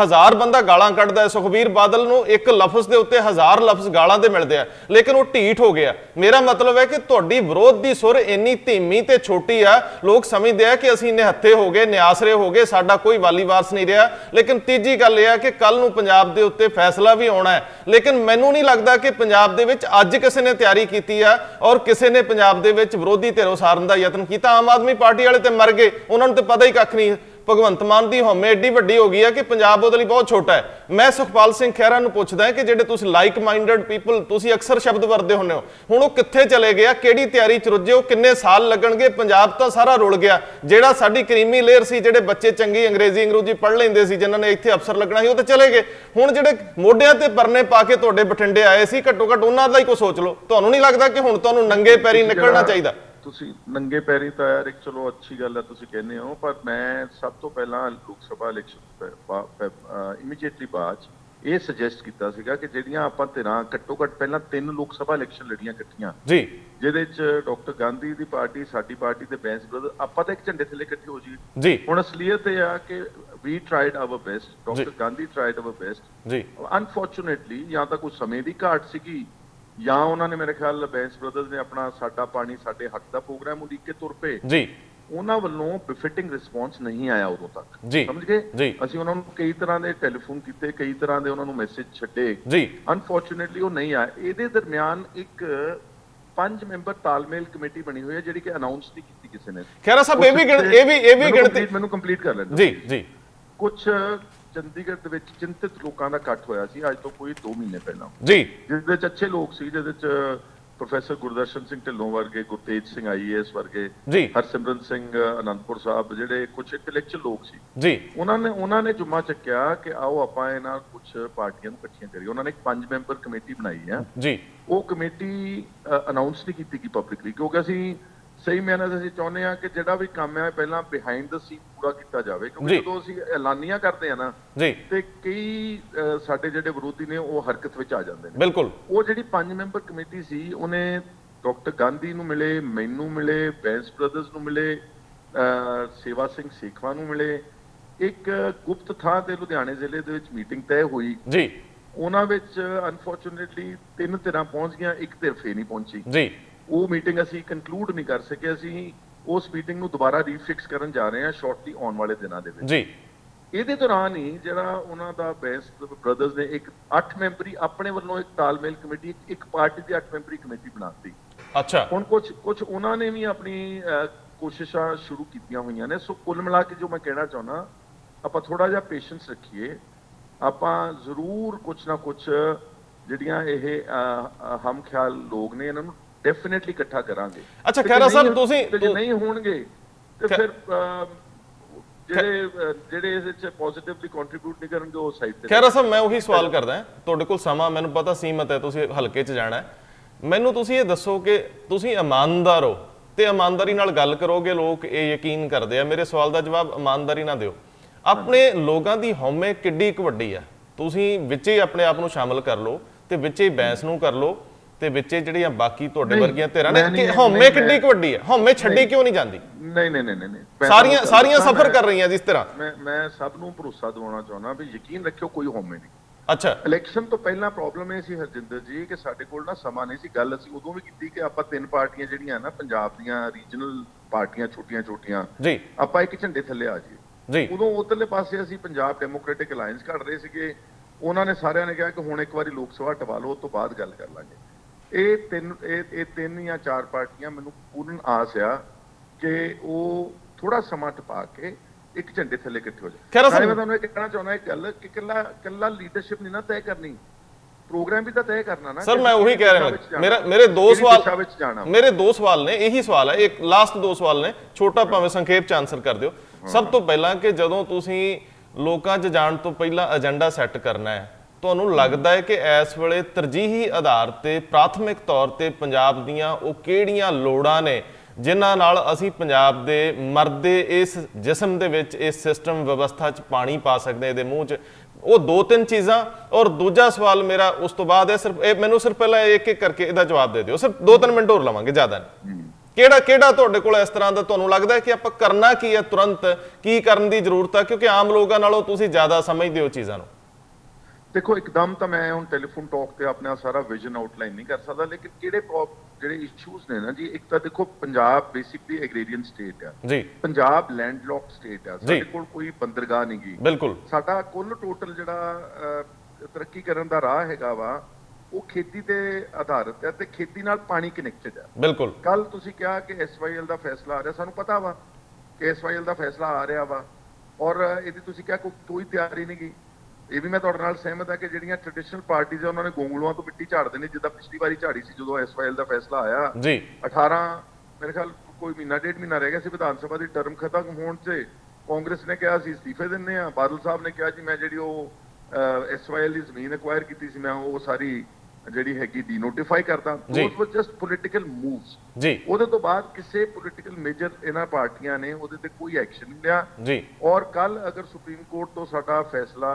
ਹਜ਼ਾਰ ਬੰਦਾ ਗਾਲਾਂ ਕੱਢਦਾ ਹੈ। ਸੁਖਬੀਰ ਬਾਦਲ ਨੂੰ ਇੱਕ ਲਫ਼ਜ਼ ਦੇ ਉੱਤੇ ਹਜ਼ਾਰ ਲਫ਼ਜ਼ ਗਾਲਾਂ ਦੇ ਮਿਲਦੇ ਆ। ਲੇਕਿਨ ਉਹ ਢੀਠ ਹੋ ਗਿਆ। ਮੇਰਾ ਮਤਲਬ ਹੈ ਕਿ ਤੁਹਾਡੀ ਵਿਰੋਧ ਦੀ ਸੁਰ ਇੰਨੀ ਧੀਮੀ ਤੇ ਛੋਟੀ ਆ। ਲੋਕ ਸਮਝਦੇ ਆ ਕਿ ਅਸੀਂ ਨਿਹੱਥੇ ਹੋ ਗਏ, ਨਿਆਸਰੇ ਹੋ ਗਏ, ਸਾਡਾ ਕੋਈ ਵਾਲੀ ਵਾਰਸ ਨਹੀਂ ਰਿਹਾ। ਲੇਕਿਨ ਤੀਜੀ ਗੱਲ ਇਹ ਆ ਕਿ ਕੱਲ ਨੂੰ ਪੰਜਾਬ ਦੇ ਉੱਤੇ ਫੈਸਲਾ ਵੀ ਆਉਣਾ ਹੈ। ਲੇਕਿਨ ਮੈਨੂੰ ਨਹੀਂ ਲੱਗਦਾ ਕਿ ਪੰਜਾਬ ਦੇ ਵਿੱਚ ਅੱਜ ਕਿਸੇ ਨੇ ਤਿਆਰੀ ਕੀਤੀ ਆ ਔਰ ਕਿਸੇ ਨੇ ਪੰਜਾਬ ਦੇ ਵਿੱਚ ਵਿਰੋਧੀ ਧਿਰ ਉਸਾਰਨ ਦਾ ਯਤਨ ਕੀਤਾ, ਆਮ ਆਦਮੀ ਪਾਰਟੀ ਵਾਲੇ ਤੇ ਮਰ ਗਏ, ਉਹਨਾਂ ਨੂੰ ਤੇ ਪਤਾ ਹੀ ਕੱਖ ਨਹੀਂ ਭਗਵੰਤ ਮਾਨ ਦੀ ਹਉਮੈ ਏਡੀ ਵੱਡੀ ਹੋ ਗਈ ਹੈ ਕਿ ਪੰਜਾਬ ਉਹਦੇ ਲਈ ਬਹੁਤ ਛੋਟਾ ਹੈ। ਮੈਂ ਸੁਖਪਾਲ ਸਿੰਘ ਖਹਿਰਾ ਨੂੰ ਪੁੱਛਦਾ ਕਿ ਜਿਹੜੇ ਤੁਸੀਂ ਲਾਈਕ ਮਾਈਂਡਡ ਪੀਪਲ ਤੁਸੀਂ ਅਕਸਰ ਸ਼ਬਦ ਵਰਦੇ ਹੁੰਦੇ ਹੋ। ਹੁਣ ਉਹ ਕਿੱਥੇ ਚਲੇ ਗਏ ਆ? ਕਿਹੜੀ ਤਿਆਰੀ ਚ ਰੁੱਝੇ ਹੋ? ਕਿੰਨੇ ਸਾਲ ਲੱਗਣਗੇ? ਪੰਜਾਬ ਤਾਂ ਸਾਰਾ ਰੁਲ ਗਿਆ। ਜਿਹੜਾ ਸਾਡੀ ਕਰੀਮੀ ਲੇਅਰ ਸੀ ਜਿਹੜੇ ਬੱਚੇ ਚੰਗੀ ਅੰਗਰੇਜ਼ੀ ਅੰਗਰੂਜੀ ਪੜ੍ਹ ਲੈਂਦੇ ਸੀ ਜਿਨ੍ਹਾਂ ਨੇ ਇੱਥੇ ਅਫਸਰ ਲੱਗਣਾ ਸੀ ਉਹ ਤਾਂ ਚਲੇ ਗਏ। ਹੁਣ ਜਿਹੜੇ ਮੋਢਿਆਂ ਤੇ ਪਰਨੇ ਪਾ ਕੇ ਤੁਹਾਡੇ ਬਠਿੰਡੇ ਆਏ ਸੀ ਘੱਟੋ ਘੱਟ ਉਹਨਾਂ ਦਾ ਹੀ ਕੋ ਸੋਚ ਲਓ। ਤੁਹਾਨੂੰ ਨਹੀਂ ਲੱਗਦਾ ਕਿ ਹੁਣ ਤੁਹਾਨੂੰ ਨੰਗੇ ਪੈਰੀ ਨਿਕਲਣਾ ਚਾਹੀਦਾ? ਤੁਸੀਂ ਨੰਗੇ ਪੈਰੀ ਤਾਂ ਯਾਰ ਇੱਕ ਚਲੋ ਅੱਛੀ ਗੱਲ ਹੈ ਤੁਸੀਂ ਕਹਿੰਦੇ ਹੋ ਪਰ ਮੈਂ ਸਭ ਤੋਂ ਪਹਿਲਾਂ ਲੋਕ ਸਭਾ ਇਲੈਕਸ਼ਨ ਇਮੀਡੀਏਟਲੀ ਬਾਅਦ ਇਹ ਸੁਜੈਸਟ ਕੀਤਾ ਸੀਗਾ ਕਿ ਜਿਹੜੀਆਂ ਆਪਾਂ ਧਿਰਾਂ ਘੱਟੋ ਘੱਟ ਪਹਿਲਾਂ ਤਿੰਨ ਲੋਕ ਸਭਾ ਇਲੈਕਸ਼ਨ ਲੜੀਆਂ ਇਕੱਠੀਆਂ। ਜੀ। ਜਿਹਦੇ 'ਚ ਡਾਕਟਰ ਗਾਂਧੀ ਦੀ ਪਾਰਟੀ ਸਾਡੀ ਪਾਰਟੀ ਤੇ ਬੈਂਸ ਬ੍ਰਦਰ ਆਪਾਂ ਤਾਂ ਇੱਕ ਝੰਡੇ ਥੱਲੇ ਇਕੱਠੇ ਹੋ ਜੀ ਜੀ। ਹੁਣ ਅਸਲੀਅਤ ਇਹ ਆ ਕਿ we tried our best doctor Gandhi tried our best ਜੀ। ਅਨਫੋਰਚੂਨੇਟਲੀ ਜਾਂ ਤਾਂ ਕੋਈ ਸਮੇਂ ਦੀ ਘਾਟ ਸੀਗੀ ਜਾਂ ਉਹਨਾਂ ਨੇ ਮੇਰੇ ਖਿਆਲ ਬੈਂਸ ਬ੍ਰਦਰਸ ਨੇ ਆਪਣਾ ਸਾਡਾ ਪਾਣੀ ਸਾਡੇ ਹੱਕ ਦਾ ਪ੍ਰੋਗਰਾਮ ਉਡੀਕ ਕੇ ਤੁਰ ਪਏ। ਜੀ। ਉਹਨਾਂ ਵੱਲੋਂ ਬਿਫਿਟਿੰਗ ਰਿਸਪੌਂਸ ਨਹੀਂ ਆਇਆ ਉਦੋਂ ਤੱਕ। ਸਮਝ ਗਏ? ਅਸੀਂ ਉਹਨਾਂ ਨੂੰ ਕਈ ਤਰ੍ਹਾਂ ਦੇ ਟੈਲੀਫੋਨ ਕੀਤੇ ਕਈ ਤਰ੍ਹਾਂ ਦੇ ਉਹਨਾਂ ਨੂੰ ਮੈਸੇਜ ਛੱਡੇ। ਜੀ। ਅਨਫੋਰਚੂਨੇਟਲੀ ਉਹ ਨਹੀਂ ਆਇਆ। ਇਹਦੇ ਦਰਮਿਆਨ ਇੱਕ ਪੰਜ ਮੈਂਬਰ ਤਾਲਮੇਲ ਕਮੇਟੀ ਬਣੀ ਹੋਈ ਹੈ ਜਿਹੜੀ ਕਿ ਅਨਾਉਂਸ ਨਹੀਂ ਕੀਤੀ ਕਿਸੇ ਨੇ। ਖੈਰਾ ਸਾਹਿਬ ਇਹ ਵੀ ਇਹ ਵੀ ਇਹ ਵੀ ਗਿਣਤੀ ਮੈਨੂੰ ਕੰਪਲੀਟ ਕਰ ਲੈਣ। ਜੀ ਜੀ। ਕੁਝ ਚੰਡੀਗੜ੍ਹ ਦੇ ਵਿੱਚ ਚਿੰਤਿਤ ਲੋਕਾਂ ਦਾ ਇਕੱਠ ਹੋਇਆ ਸੀ ਅੱਜ ਤੋਂ ਕੋਈ 2 ਮਹੀਨੇ ਪਹਿਲਾਂ। ਜੀ। ਜਿਸ ਦੇ ਚ ਅੱਛੇ ਲੋਕ ਸੀ ਜਿਹਦੇ ਚ ਪ੍ਰੋਫੈਸਰ ਗੁਰਦਰਸ਼ਨ ਸਿੰਘ ਢਿੱਲੋਂ ਵਰਗੇ ਗੁਰਤੇਜ ਸਿੰਘ ਆਈਏਐਸ ਵਰਗੇ ਹਰਸਿਮਰਨ ਸਿੰਘ ਅਨੰਦਪੁਰ ਸਾਹਿਬ ਜਿਹੜੇ ਕੁਝ ਇੰਟੈਲੈਕਚੁਅਲ ਲੋਕ ਸੀ। ਜੀ। ਉਹਨਾਂ ਨੇ ਉਹਨਾਂ ਨੇ ਜੁਮਾ ਚੱਕਿਆ ਕਿ ਆਓ ਆਪਾਂ ਇਹਨਾਂ ਕੁਝ ਪਾਰਟੀਆਂ ਨੂੰ ਇਕੱਠੀਆਂ ਕਰੀਏ। ਉਹਨਾਂ ਨੇ ਇੱਕ ਪੰਜ ਮੈਂਬਰ ਕਮੇਟੀ ਬਣਾਈ ਹੈ। ਜੀ। ਉਹ ਕਮੇਟੀ ਅਨਾਉਂਸ ਨਹੀਂ ਕੀਤੀ ਗਈ ਪਬਲਿਕਲੀ ਕਿਉਂਕਿ ਅਸੀਂ ਸਹੀ ਮਿਆਨਾਂ 'ਚ ਅਸੀਂ ਚਾਹੁੰਦੇ ਹਾਂ ਕਿ ਜਿਹੜਾ ਵੀ ਕੰਮ ਹੈ ਪਹਿਲਾਂ ਬਿਹਾਈਂਡ ਦ ਸੀਨ ਪੂਰਾ ਕੀਤਾ ਜਾਵੇ ਕਿਉਂਕਿ। ਜਦੋਂ ਅਸੀਂ ਐਲਾਨੀਆਂ ਕਰਦੇ ਆ ਨਾ ਤੇ ਕਈ ਸਾਡੇ ਜਿਹੜੇ ਵਿਰੋਧੀ ਨੇ ਉਹ ਹਰਕਤ ਵਿੱਚ ਆ ਜਾਂਦੇ ਨੇ। ਬਿਲਕੁਲ। ਉਹ ਜਿਹੜੀ ਪੰਜ ਮੈਂਬਰ ਕਮੇਟੀ ਸੀ ਉਹਨੇ ਡਾਕਟਰ ਗਾਂਧੀ ਨੂੰ ਮਿਲੇ ਮੈਨੂੰ ਮਿਲੇ ਬੈਂਸ ਬ੍ਰਦਰਸ ਨੂੰ ਮਿਲੇ ਸੇਵਾ ਸਿੰਘ ਸੇਖਵਾ ਨੂੰ ਮਿਲੇ। ਇੱਕ ਗੁਪਤ ਥਾਂ ਤੇ ਲੁਧਿਆਣੇ ਜ਼ਿਲ੍ਹੇ ਦੇ ਵਿੱਚ ਮੀਟਿੰਗ ਤੈਅ ਹੋਈ। ਜੀ। ਉਹਨਾਂ ਵਿੱਚ ਅਨਫੋਰਚੂਨੇਟਲੀ ਤਿੰਨ ਧਿਰਾਂ ਪਹੁੰਚ ਗਈਆਂ ਇੱਕ ਧਿਰ ਫੇ ਨਹੀਂ ਪਹੁੰਚੀ। ਜੀ। ਉਹ ਮੀਟਿੰਗ ਅਸੀਂ ਕੰਕਲੂਡ ਨਹੀਂ ਕਰ ਸਕੇ ਅਸੀਂ ਉਸ ਮੀਟਿੰਗ ਨੂੰ ਦੁਬਾਰਾ ਰੀਫਿਕਸ ਕਰਨ ਜਾ ਰਹੇ ਹਾਂ ਸ਼ਾਰਟਲੀ ਆਉਣ ਵਾਲੇ ਦਿਨਾਂ ਦੇ ਵਿੱਚ। ਜੀ। ਇਹਦੇ ਦੌਰਾਨ ਹੀ ਜਿਹੜਾ ਉਹਨਾਂ ਦਾ ਬੈਸਟ ਬ੍ਰਦਰਸ ਨੇ ਇੱਕ 8 ਮੈਂਬਰੀ ਆਪਣੇ ਵੱਲੋਂ ਇੱਕ ਤਾਲਮੇਲ ਕਮੇਟੀ ਇੱਕ- ਪਾਰਟੀ ਦੀ 8 ਮੈਂਬਰੀ ਕਮੇਟੀ ਬਣਾਤੀ। ਅੱਛਾ। ਹੁਣ ਕੁਝ ਕੁਝ ਉਹਨਾਂ ਨੇ ਵੀ ਆਪਣੀ ਕੋਸ਼ਿਸ਼ਾਂ ਸ਼ੁਰੂ ਕੀਤੀਆਂ ਹੋਈਆਂ ਨੇ। ਸੋ ਕੁੱਲ ਮਿਲਾ ਕੇ ਜੋ ਮੈਂ ਕਹਿਣਾ ਚਾਹੁੰਦਾ ਆਪਾਂ ਥੋੜਾ ਜਿਹਾ ਪੇਸ਼ੈਂਸ ਰੱਖੀਏ। ਆਪਾਂ ਜ਼ਰੂਰ ਕੁਝ ਨਾ ਕੁਝ ਜਿਹੜੀਆਂ ਇਹ ਹਮ ਖਿਆਲ ਲੋਕ ਨੇ ਇਹਨਾਂ ਨੂੰ ਡੈਫੀਨਿਟਲੀ ਇਕੱਠਾ ਕਰਾਂਗੇ। ਅੱਛਾ, ਜੇ ਸਾਹਿਬ, ਤੁਸੀਂ- ਜੇ ਨਹੀਂ ਹੋਣਗੇ ਤੇ ਫਿਰ ਜਿਹੜੇ ਜਿਹੜੇ ਇਹਦੇ ਚ ਪੋਜ਼ਿਟਿਵਲੀ ਕੰਟਰੀਬਿਊਟ ਨਹੀਂ ਕਰਨਗੇ ਉਹ ਸਾਈਡ ਤੇ ਖੈਰਾ ਸਾਹਿਬ ਮੈਂ ਉਹੀ ਸਵਾਲ ਕਰਦਾ। ਤੁਹਾਡੇ ਕੋਲ ਸਮਾਂ ਮੈਨੂੰ ਪਤਾ ਸੀਮਤ ਹੈ ਤੁਸੀਂ ਹਲਕੇ 'ਚ ਜਾਣਾ ਹੈ। ਮੈਨੂੰ ਤੁਸੀਂ ਇਹ ਦੱਸੋ ਕਿ ਤੁਸੀਂ ਇਮਾਨਦਾਰ ਹੋ ਤੇ ਇਮਾਨਦਾਰੀ ਨਾਲ ਗੱਲ ਕਰੋਗੇ ਲੋਕ ਇਹ ਯਕੀਨ ਕਰਦੇ ਆ। ਮੇਰੇ ਸਵਾਲ ਦਾ ਜਵਾਬ ਇਮਾਨਦਾਰੀ ਨਾਲ ਦਿਓ। ਆਪਣੇ ਲੋਕਾਂ ਦੀ ਹਉਮੈ ਕਿੱਡੀ ਕੁ ਵੱਡੀ ਹੈ ਤੁਸੀਂ ਵਿੱਚੇ ਹੀ ਆਪਣੇ ਆਪ ਨੂੰ ਸ਼ਾਮਲ ਕਰ ਲਓ ਤੇ ਵਿੱਚੇ ਹੀ ਬੈਂਸ ਨੂੰ ਕਰ ਲਓ। ਤੇ ਵਿੱਚੇ ਜਿਹੜੀਆਂ ਬਾਕੀ ਤੁਹਾਡੇ ਵਰਗੀਆਂ ਧਿਰਾਂ ਨੇ ਕਿ ਹਉਮੈ ਕਿੱਡੀ ਵੱਡੀ ਹੈ? ਹਉਮੈ ਛੱਡੀ ਕਿਉਂ ਨਹੀਂ ਜਾਂਦੀ? ਨਹੀਂ ਨਹੀਂ ਨਹੀਂ ਨਹੀਂ ਸਾਰੀਆਂ ਸਾਰੀਆਂ ਸਫਰ ਕਰ ਰਹੀਆਂ ਜਿਸ ਤਰ੍ਹਾਂ। ਮੈਂ ਮੈਂ ਸਭ ਨੂੰ ਭਰੋਸਾ ਦਿਵਾਉਣਾ ਚਾਹੁੰਦਾ ਵੀ ਯਕੀਨ ਰੱਖਿਓ ਕੋਈ ਹੋਮੇ ਨਹੀਂ। ਅੱਛਾ। ਇਲੈਕਸ਼ਨ ਤੋਂ ਪਹਿਲਾਂ ਪ੍ਰੋਬਲਮ ਇਹ ਸੀ ਹਰਜਿੰਦਰ ਜੀ ਕਿ ਸਾਡੇ ਕੋਲ ਨਾ ਸਮਾਂ ਨਹੀਂ ਸੀ। ਗੱਲ ਅਸੀਂ ਉਦੋਂ ਵੀ ਕੀਤੀ ਕਿ ਆਪਾਂ ਤਿੰਨ ਪਾਰਟੀਆਂ ਜਿਹੜੀਆਂ ਨਾ ਪੰਜਾਬ ਦੀਆਂ ਰੀਜਨਲ ਪਾਰਟੀਆਂ ਛੋਟੀਆਂ-ਛੋਟੀਆਂ ਜੀ। ਆਪਾਂ ਇੱਕ ਝੰਡੇ ਥੱਲੇ ਆ ਜੀ। ਉਦੋਂ ਉਧਰਲੇ ਪਾਸੇ ਅਸੀਂ ਪੰਜਾਬ ਡੈਮੋਕ੍ਰੈਟਿਕ ਅਲਾਈਅੰਸ ਘੜ ਰਹੇ ਸੀਗੇ। ਉਹਨਾਂ ਨੇ ਸਾਰਿਆਂ ਨੇ ਕਿਹਾ ਕਿ ਹੁਣ ਇੱਕ ਵਾਰੀ ਲੋਕ ਸਭਾ ਟਵਾ ਲਓ ਉਸ ਤੋਂ ਬਾਅਦ ਗੱਲ ਕਰ ਲਾਂਗੇ। ਇਹ ਤਿੰਨ ਇਹ ਇਹ ਤਿੰਨ ਜਾਂ ਚਾਰ ਪਾਰਟੀਆਂ ਮੈਨੂੰ ਪੂਰਨ ਆਸ ਆ ਕਿ ਉਹ ਥੋੜਾ ਸਮਾਂ ਟਪਾ ਕੇ ਇੱਕ ਝੰਡੇ ਥੱਲੇ ਇਕੱਠੇ ਹੋ ਜਾਣ। ਨਾਲੇ ਮੈਂ ਤੁਹਾਨੂੰ ਇਹ ਕਹਿਣਾ ਚਾਹੁੰਦਾ ਇੱਕ ਗੱਲ ਕਿ ਕੱਲਾ ਕੱਲਾ ਲੀਡਰਸ਼ਿਪ ਨਹੀਂ ਨਾ ਤੈਅ ਕਰਨੀ। ਪ੍ਰੋਗਰਾਮ ਵੀ ਤਾਂ ਤੈਅ ਕਰਨਾ ਨਾ ਸਰ ਮੈਂ ਉਹੀ ਕਹਿ ਰਿਹਾ ਮੇਰਾ ਮੇਰੇ ਦੋ ਸਵਾਲ ਮੇਰੇ ਦੋ ਸਵਾਲ ਨੇ ਇਹੀ ਸਵਾਲ ਹੈ ਇੱਕ ਲਾਸਟ ਦੋ ਸਵਾਲ ਨੇ। ਛੋਟਾ ਭਾਵੇਂ ਸੰਖੇਪ ਚ ਆਨਸਰ ਕਰ ਦਿਓ। ਸਭ ਤੋਂ ਪਹਿਲਾਂ ਕਿ ਜਦੋਂ ਤੁਸੀਂ ਲੋਕਾਂ 'ਚ ਜਾਣ ਤੋਂ ਪਹਿਲਾਂ ਏਜੰਡਾ ਸੈੱਟ ਕਰਨਾ ਹੈ ਤੁਹਾਨੂੰ ਲੱਗਦਾ ਹੈ ਕਿ ਇਸ ਵੇਲੇ ਤਰਜੀਹੀ ਆਧਾਰ ਤੇ ਪ੍ਰਾਥਮਿਕ ਤੌਰ ਤੇ ਪੰਜਾਬ ਦੀਆਂ ਉਹ ਕਿਹੜੀਆਂ ਲੋੜਾਂ ਨੇ ਜਿਨ੍ਹਾਂ ਨਾਲ ਅਸੀਂ ਪੰਜਾਬ ਦੇ ਮਰਦੇ ਇਸ ਜਿਸਮ ਦੇ ਵਿੱਚ ਇਸ ਸਿਸਟਮ ਵਿਵਸਥਾ 'ਚ ਪਾਣੀ ਪਾ ਸਕਦੇ ਇਹਦੇ ਮੂੰਹ 'ਚ? ਉਹ ਦੋ ਤਿੰਨ ਚੀਜ਼ਾਂ ਔਰ ਦੂਜਾ ਸਵਾਲ ਮੇਰਾ ਉਸ ਤੋਂ ਬਾਅਦ ਹੈ ਸਿਰਫ ਇਹ ਮੈਨੂੰ ਸਿਰਫ ਪਹਿਲਾਂ ਇੱਕ ਇੱਕ ਕਰਕੇ ਇਹਦਾ ਜਵਾਬ ਦੇ ਦਿਓ। ਸਿਰਫ ਦੋ ਤਿੰਨ ਮਿੰਟ ਹੋਰ ਲਵਾਂਗੇ ਜ਼ਿਆਦਾ ਨਹੀਂ। ਕਿਹੜਾ ਕਿਹੜਾ ਤੁਹਾਡੇ ਕੋਲ ਇਸ ਤਰ੍ਹਾਂ ਦਾ ਤੁਹਾਨੂੰ ਲੱਗਦਾ ਹੈ ਕਿ ਆਪਾਂ ਕਰਨਾ ਕੀ ਹੈ ਤੁਰੰਤ ਕੀ ਕਰਨ ਦੀ ਜ਼ਰੂਰਤ ਹੈ? ਕਿਉਂਕਿ ਆਮ ਲੋਕਾਂ ਨਾਲੋਂ ਤੁਸੀਂ ਜ਼ਿਆਦਾ ਸਮਝਦੇ ਹੋ ਚੀਜ਼ਾਂ ਨੂੰ। ਦੇਖੋ ਇੱਕਦਮ ਤਾਂ ਮੈਂ ਹੁਣ ਟੈਲੀਫੋਨ ਟਾਕ ਤੇ ਆਪਣਾ ਸਾਰਾ ਵਿਜ਼ਨ ਆਊਟਲਾਈਨ ਨਹੀਂ ਕਰ ਸਕਦਾ ਲੇਕਿਨ ਕਿਹੜੇ ਜਿਹੜੇ ਇਸ਼ੂਜ਼ ਨੇ ਨਾ ਜੀ ਇੱਕ ਤਾਂ ਦੇਖੋ ਪੰਜਾਬ ਬੇਸਿਕਲੀ ਐਗਰੀਰੀਅਨ ਸਟੇਟ ਆ। ਜੀ। ਪੰਜਾਬ ਲੈਂਡਲੌਕ ਸਟੇਟ ਆ। ਸਾਡੇ। ਕੋਲ ਕੋਈ ਬੰਦਰਗਾਹ ਨਹੀਂ ਗੀ। ਬਿਲਕੁਲ। ਸਾਡਾ ਕੁੱਲ ਟੋਟਲ ਜਿਹੜਾ ਤਰੱਕੀ ਕਰਨ ਦਾ ਰਾਹ ਹੈਗਾ ਵਾ ਉਹ ਖੇਤੀ ਤੇ ਆਧਾਰਿਤ ਹੈ ਤੇ ਖੇਤੀ ਨਾਲ ਪਾਣੀ ਕਨੈਕਟਡ ਆ। ਬਿਲਕੁਲ। ਕੱਲ ਤੁਸੀਂ ਕਿਹਾ ਕਿ ਐਸਵਾਈਐਲ ਦਾ ਫੈਸਲਾ ਆ ਰਿਹਾ ਸਾਨੂੰ ਪਤਾ ਵਾ ਕਿ ਐਸਵਾਈਐਲ ਦਾ ਫੈਸਲਾ ਆ ਰਿਹਾ ਵਾ। ਔਰ ਇਹਦੀ ਤੁਸੀਂ ਕਿਹਾ ਕੋਈ ਕੋਈ ਤਿਆਰੀ ਨਹੀਂ ਗਈ ਇਹ ਵੀ ਮੈਂ ਤੁਹਾਡੇ ਨਾਲ ਸਹਿਮਤ ਹਾਂ ਕਿ ਜਿਹੜੀਆਂ ਟ੍ਰੈਡੀਸ਼ਨਲ ਪਾਰਟੀਆਂ ਉਹਨਾਂ ਨੇ ਗੋਂਗਲੂਆਂ ਤੋਂ ਮਿੱਟੀ ਝਾੜਦੇ ਨੇ ਜਿੱਦਾਂ ਪਿਛਲੀ ਵਾਰੀ ਝਾੜੀ ਸੀ ਜਦੋਂ ਐਸਵਾਈਐਲ ਦਾ ਫੈਸਲਾ ਆਇਆ। ਜੀ। 18 ਮੇਰੇ ਖਿਆਲ ਕੋਈ ਮਹੀਨਾ ਡੇਢ ਮਹੀਨਾ ਰਹਿ ਗਿਆ ਸੀ ਵਿਧਾਨ ਸਭਾ ਦੀ ਟਰਮ ਖਤਮ ਹੋਣ ਤੇ ਕਾਂਗਰਸ ਨੇ ਕਿਹਾ ਸੀ ਅਸਤੀਫੇ ਦਿੰਨੇ ਆ ਬਾਦਲ ਸਾਹਿਬ ਨੇ ਕਿਹਾ ਜੀ ਮੈਂ ਜਿਹੜੀ ਉਹ ਐਸਵਾਈਐਲ ਦੀ ਜ਼ਮੀਨ ਐਕਵਾਇਰ ਕੀਤੀ ਸੀ ਮੈਂ ਉਹ ਸਾਰੀ ਜਿਹੜੀ ਹੈਗੀ ਡੀਨੋਟੀਫਾਈ ਕਰਦਾ। ਜੀ। Those was just political moves ਜੀ। ਉਹਦੇ ਤੋਂ ਬਾਅਦ ਕਿਸੇ ਪੋਲੀਟੀਕਲ ਮੇਜਰ ਇਹਨਾਂ ਪਾਰਟੀਆਂ ਨੇ ਉਹਦੇ ਤੇ ਕੋਈ ਐਕਸ਼ਨ ਨਹੀਂ ਲਿਆ। ਜੀ। ਔਰ ਕੱਲ ਅਗਰ ਸੁਪਰੀਮ ਕੋਰਟ ਤੋਂ ਸਾਡਾ ਫੈਸਲਾ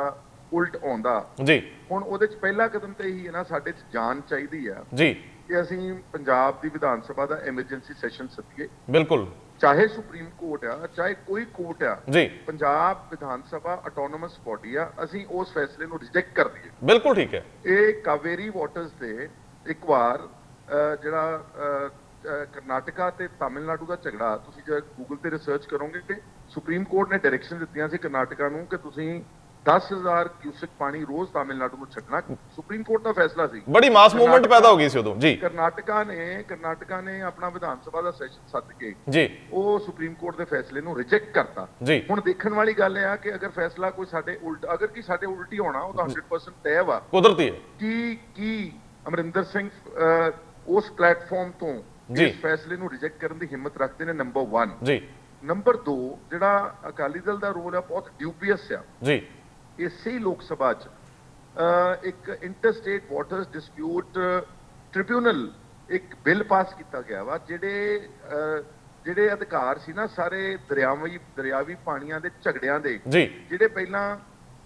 ਉਲਟ ਆਉਂਦਾ। ਜੀ। ਹੁਣ ਉਹਦੇ ਚ ਪਹਿਲਾ ਕਦਮ ਤੇ ਇਹੀ ਹੈ ਨਾ ਸਾਡੇ ਚ ਜਾਨ ਚਾਹੀਦੀ ਆ ਜੀ। ਕਿ ਅਸੀਂ ਪੰਜਾਬ ਦੀ ਵਿਧਾਨ ਸਭਾ ਦਾ ਐਮਰਜੈਂਸੀ ਸੈਸ਼ਨ ਸੱਦੀਏ। ਬਿਲਕੁਲ। ਚਾਹੇ ਸੁਪਰੀਮ ਕੋਰਟ ਆ ਚਾਹੇ ਕੋਈ ਕੋਰਟ ਆ ਜੀ। ਪੰਜਾਬ ਵਿਧਾਨ ਸਭਾ ਆਟੋਨੋਮਸ ਬਾਡੀ ਆ ਅਸੀਂ ਉਸ ਫੈਸਲੇ ਨੂੰ ਰਿਜੈਕਟ ਕਰ ਦਈਏ। ਬਿਲਕੁਲ ਠੀਕ ਹੈ। ਇਹ ਕਾਵੇਰੀ ਵਾਟਰਸ ਤੇ ਇੱਕ ਵਾਰ ਜਿਹੜਾ ਕਰਨਾਟਕਾ ਤੇ ਤਾਮਿਲਨਾਡੂ ਦਾ ਝਗੜਾ ਤੁਸੀਂ ਜੇ ਗੂਗਲ ਤੇ ਰਿਸਰਚ ਕਰੋਗੇ ਕਿ ਸੁਪਰੀਮ ਕੋਰਟ ਨੇ ਡਾਇਰੈਕਸ਼ਨ ਦਿੱਤੀਆਂ ਸੀ ਕਰਨਾਟਕਾ ਨੂੰ ਕਿ ਤੁਸੀਂ 10000 ਕਿਊਸਕ ਪਾਣੀ ਰੋਜ਼ ਤਾਮਿਲਨਾਡੂ ਨੂੰ ਛੱਡਣਾ ਸੁਪਰੀਮ ਕੋਰਟ ਦਾ ਫੈਸਲਾ ਸੀ। ਬੜੀ ਮਾਸ ਮੂਵਮੈਂਟ ਪੈਦਾ ਹੋ ਗਈ ਸੀ ਉਦੋਂ ਜੀ। ਕਰਨਾਟਕਾ ਨੇ ਕਰਨਾਟਕਾ ਨੇ ਆਪਣਾ ਵਿਧਾਨ ਸਭਾ ਦਾ ਸੈਸ਼ਨ ਸੱਦ ਕੇ ਜੀ। ਉਹ ਸੁਪਰੀਮ ਕੋਰਟ ਦੇ ਫੈਸਲੇ ਨੂੰ ਰਿਜੈਕਟ ਕਰਤਾ। ਹੁਣ ਦੇਖਣ ਵਾਲੀ ਗੱਲ ਇਹ ਆ ਕਿ ਅਗਰ ਫੈਸਲਾ ਕੋਈ ਸਾਡੇ ਉਲਟ ਅਗਰ ਕੀ ਸਾਡੇ ਉਲਟੀ ਹੋਣਾ ਉਹ ਤਾਂ 100% ਤੈਅ ਵਾ। ਕੁਦਰਤੀ ਹੈ। ਕੀ ਕੀ ਅਮਰਿੰਦਰ ਸਿੰਘ ਉਸ ਪਲੇਟਫਾਰਮ ਤੋਂ। ਇਸ ਫੈਸਲੇ ਨੂੰ ਰਿਜੈਕਟ ਕਰਨ ਦੀ ਹਿੰਮਤ ਰੱਖਦੇ ਨੇ ਨੰਬਰ 1 ਜੀ। ਨੰਬਰ 2 ਜਿਹੜਾ ਅਕਾਲੀ ਦਲ ਦਾ ਰੋਲ ਆ ਬਹੁਤ ਡਿਊਬੀਅਸ ਆ। ਜੀ। ਇਸੇ ਹੀ ਲੋਕ ਸਭਾ 'ਚ ਇੱਕ ਇੰਟਰਸਟੇਟ ਵਾਟਰਸ ਡਿਸਪਿਊਟ ਟ੍ਰਿਬਿਊਨਲ ਇੱਕ ਬਿੱਲ ਪਾਸ ਕੀਤਾ ਗਿਆ ਵਾ ਜਿਹੜੇ ਜਿਹੜੇ ਅਧਿਕਾਰ ਸੀ ਨਾ ਸਾਰੇ ਦਰਿਆਵੀ ਦਰਿਆਵੀ ਪਾਣੀਆਂ ਦੇ ਝਗੜਿਆਂ ਦੇ ਜਿਹੜੇ ਪਹਿਲਾਂ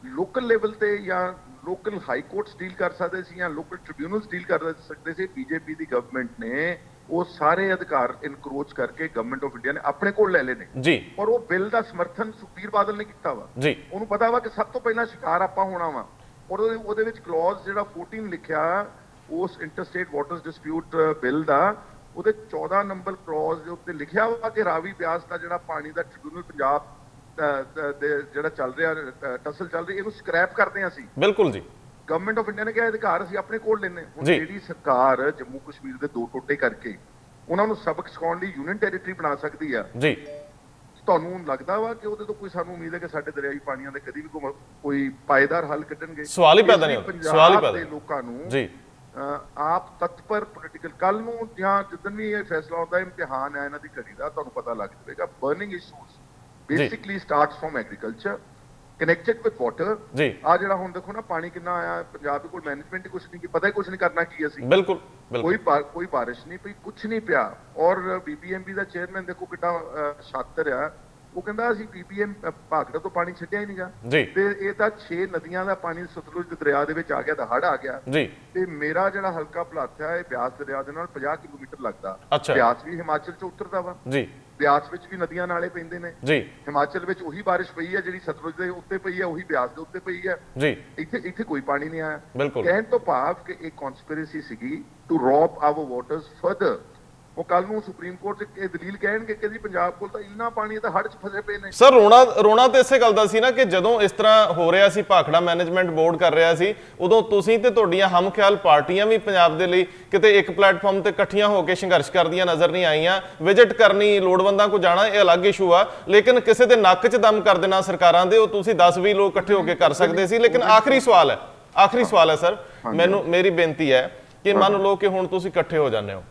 ਲੋਕਲ ਲੈਵਲ ਤੇ ਜਾਂ ਲੋਕਲ ਹਾਈ ਕੋਰਟਸ ਡੀਲ ਕਰ ਸਕਦੇ ਸੀ ਜਾਂ ਲੋਕਲ ਟ੍ਰਿਬਿਊਨਲਸ ਡੀਲ ਕਰ ਸਕਦੇ ਸੀ ਬੀਜੇਪੀ ਦੀ ਗਵਰਨਮੈਂਟ ਨੇ ਉਹ ਸਾਰੇ ਅਧਿਕਾਰ ਇਨਕਰੋਚ ਕਰਕੇ ਗਵਰਨਮੈਂਟ ਆਫ ਇੰਡੀਆ ਨੇ ਆਪਣੇ ਕੋਲ ਲੈ ਲਏ ਨੇ। ਜੀ। ਔਰ ਉਹ ਬਿੱਲ ਦਾ ਸਮਰਥਨ ਸੁਖਬੀਰ ਬਾਦਲ ਨੇ ਕੀਤਾ ਵਾ। ਜੀ। ਉਹਨੂੰ ਪਤਾ ਵਾ ਕਿ ਸਭ ਤੋਂ ਪਹਿਲਾਂ ਸ਼ਿਕਾਰ ਆਪਾਂ ਹੋਣਾ ਵਾ। ਔਰ ਉਹਦੇ ਵਿੱਚ ਕਲੌਜ਼ ਜਿਹੜਾ 14 ਲਿਖਿਆ ਉਸ ਇੰਟਰਸਟੇਟ ਵਾਟਰਸ ਡਿਸਪਿਊਟ ਬਿੱਲ ਦਾ ਉਹਦੇ 14 ਨੰਬਰ ਕਲੌਜ਼ ਦੇ ਉੱਤੇ ਲਿਖਿਆ ਹੋਇਆ ਕਿ ਰਾਵੀ ਬਿਆਸ ਦਾ ਜਿਹੜਾ ਪਾਣੀ ਦਾ ਟ੍ਰਿਬਿਊਨਲ ਪੰਜਾਬ ਦ- ਜਿਹੜਾ ਚੱਲ ਰਿਹਾ ਟਸਲ ਚੱਲ ਰਹੀ ਇਹਨੂੰ ਸਕ੍ਰੈਪ ਕਰਦੇ ਹਾਂ ਅਸੀਂ। ਬਿਲਕੁਲ ਜੀ। ਗਵਰਨਮੈਂਟ ਆਫ ਇੰਡੀਆ ਨੇ ਕਿਹਾ ਅਧਿਕਾਰ ਅਸੀਂ ਆਪਣੇ ਕੋਲ ਲੈਣੇ ਹੁਣ। ਜਿਹੜੀ ਸਰਕਾਰ ਜੰਮੂ ਕਸ਼ਮੀਰ ਦੇ ਦੋ ਟੋਟੇ ਕਰਕੇ ਉਹਨਾਂ ਨੂੰ ਸਬਕ ਸਿਖਾਉਣ ਲਈ ਯੂਨੀਅਨ ਟੈਰੀਟਰੀ ਬਣਾ ਸਕਦੀ ਆ। ਜੀ। ਤੁਹਾਨੂੰ ਲੱਗਦਾ ਵਾ ਕਿ ਉਹਦੇ ਤੋਂ ਕੋਈ ਸਾਨੂੰ ਉਮੀਦ ਹੈ ਕਿ ਸਾਡੇ ਦਰਿਆਈ ਪਾਣੀਆਂ ਦੇ ਕਦੀ ਵੀ ਕੋਈ- ਪਾਏਦਾਰ ਹੱਲ ਕੱਢਣਗੇ? ਸਵਾਲ ਹੀ ਪੈਦਾ ਨਹੀਂ ਸਵਾਲ ਹੀ ਪੈਦਾ ਦੇ ਲੋਕਾਂ ਨੂੰ ਜੀ। ਆਪ ਤਤਪਰ ਪੋਲੀਟੀਕਲ ਕੱਲ ਨੂੰ ਜਾਂ ਜਿੱਦਨ ਵੀ ਇਹ ਫੈਸਲਾ ਹੁੰਦਾ ਇਮਤਿਹਾਨ ਹੈ ਇਹਨਾਂ ਦੀ ਘੜੀ ਦਾ ਤੁਹਾਨੂੰ ਪਤਾ ਲੱਗ ਜਾਵੇਗਾ। Burning issues basically starts from agriculture connected with water ਜੀ। ਆ ਜਿਹੜਾ ਹੁਣ ਦੇਖੋ ਨਾ ਪਾਣੀ ਕਿੰਨਾ ਆਇਆ ਪੰਜਾਬ ਦੇ ਕੋਲ ਮੈਨੇਜਮੈਂਟ ਕੁਝ ਨਹੀਂ ਕੀ ਪਤਾ ਹੀ ਕੁਝ ਨਹੀਂ ਕਰਨਾ ਕੀ ਅਸੀਂ। ਬਿਲਕੁਲ ਕੋਈ ਕੋਈ ਬਾਰਿਸ਼ ਨਹੀਂ ਪਈ ਕੁਝ ਨਹੀਂ ਪਿਆ। ਔਰ ਬੀਬੀਐਮਬੀ ਦਾ ਚੇਅਰਮੈਨ ਦੇਖੋ ਕਿੱਡਾ ਅਹ, ਸ਼ਾਤਰ ਆ। ਉਹ ਕਹਿੰਦਾ ਅਸੀਂ ਬੀਬੀਐਮ ਭਾਗੜਾ ਤੋਂ ਪਾਣੀ ਛੱਡਿਆ ਹੀ ਨਹੀਂਗਾ। ਤੇ ਇਹ ਤਾਂ 6 ਨਦੀਆਂ ਦਾ ਪਾਣੀ ਸਤਲੁਜ ਦੇ ਦਰਿਆ ਦੇ ਵਿੱਚ ਆ ਗਿਆ ਤਾਂ ਹੜ ਆ ਗਿਆ। ਤੇ ਮੇਰਾ ਜਿਹੜਾ ਹਲਕਾ ਭਲਾਥਾ ਇਹ ਬਿਆਸ ਦਰਿਆ ਦੇ ਨਾਲ 50 ਕਿਲੋਮੀਟਰ ਲੱਗਦਾ। ਬਿਆਸ ਵੀ ਹਿਮਾਚਲ ਚ ਉਤਰਦਾ ਵਾ। ਜੀ। ਬਿਆਸ ਵਿੱਚ ਵੀ ਨਦੀਆਂ ਨਾਲੇ ਪੈਂਦੇ ਨੇ। ਜੀ। ਹਿਮਾਚਲ ਵਿੱਚ ਉਹੀ ਬਾਰਿਸ਼ ਪਈ ਹੈ ਜਿਹੜੀ ਸਤਲੁਜ ਦੇ ਉੱਤੇ ਪਈ ਹੈ ਉਹੀ ਬਿਆਸ ਦੇ ਉੱਤੇ ਪਈ ਹੈ। ਜੀ। ਇੱਥੇ ਇੱਥੇ ਕੋਈ ਪਾਣੀ ਨਹੀਂ ਆਇਆ। ਕਹਿਣ ਤੋਂ ਭਾਵ ਕਿ ਇਹ ਕਨਸਪੀਰੇਸੀ ਸੀਗੀ to rob our waters further ਉਹ ਕੱਲ ਨੂੰ ਸੁਪਰੀਮ ਕੋਰਟ 'ਚ ਇਹ ਦਲੀਲ ਕਹਿਣਗੇ ਕਿ ਜੀ ਪੰਜਾਬ ਕੋਲ ਤਾਂ ਇੰਨਾ ਪਾਣੀ ਹੈ ਤਾਂ ਹੜ੍ਹ 'ਚ ਫਸੇ ਪਏ ਨੇ। ਸਰ ਰੋਣਾ ਰੋਣਾ ਤੇ ਇਸੇ ਗੱਲ ਦਾ ਸੀ ਨਾ ਕਿ ਜਦੋਂ ਇਸ ਤਰ੍ਹਾਂ ਹੋ ਰਿਹਾ ਸੀ ਭਾਖੜਾ ਮੈਨੇਜਮੈਂਟ ਬੋਰਡ ਕਰ ਰਿਹਾ ਸੀ ਉਦੋਂ ਤੁਸੀਂ ਤੇ ਤੁਹਾਡੀਆਂ ਹਮਖਿਆਲ ਪਾਰਟੀਆਂ ਵੀ ਪੰਜਾਬ ਦੇ ਲਈ ਕਿਤੇ ਇੱਕ ਪਲੇਟਫਾਰਮ ਤੇ ਇਕੱਠੀਆਂ ਹੋ ਕੇ ਸੰਘਰਸ਼ ਕਰਦੀਆਂ ਨਜ਼ਰ ਨਹੀਂ ਆਈਆਂ। ਵਿਜ਼ਿਟ ਕਰਨੀ ਲੋੜਵੰਦਾਂ ਕੋ ਜਾਣਾ ਇਹ ਅਲੱਗ ਇਸ਼ੂ ਆ ਲੇਕਿਨ ਕਿਸੇ ਦੇ ਨੱਕ 'ਚ ਦਮ ਕਰ ਦੇਣਾ ਸਰਕਾਰਾਂ ਦੇ ਉਹ ਤੁਸੀਂ 10 20 ਲੋਕ ਇਕੱਠੇ ਹੋ ਕੇ ਕਰ ਸਕਦੇ ਸੀ। ਲੇਕਿਨ ਆਖਰੀ ਸਵਾਲ ਹੈ ਆਖਰੀ ਸਵਾਲ ਹੈ ਸਰ ਮੈਨੂੰ ਮੇਰੀ ਬੇਨਤੀ ਹੈ ਕਿ ਮੰਨ ਲਓ ਕਿ ਹੁਣ ਤੁਸੀਂ ਇਕੱਠੇ ਹੋ ਜਾਂਦੇ ਹੋ।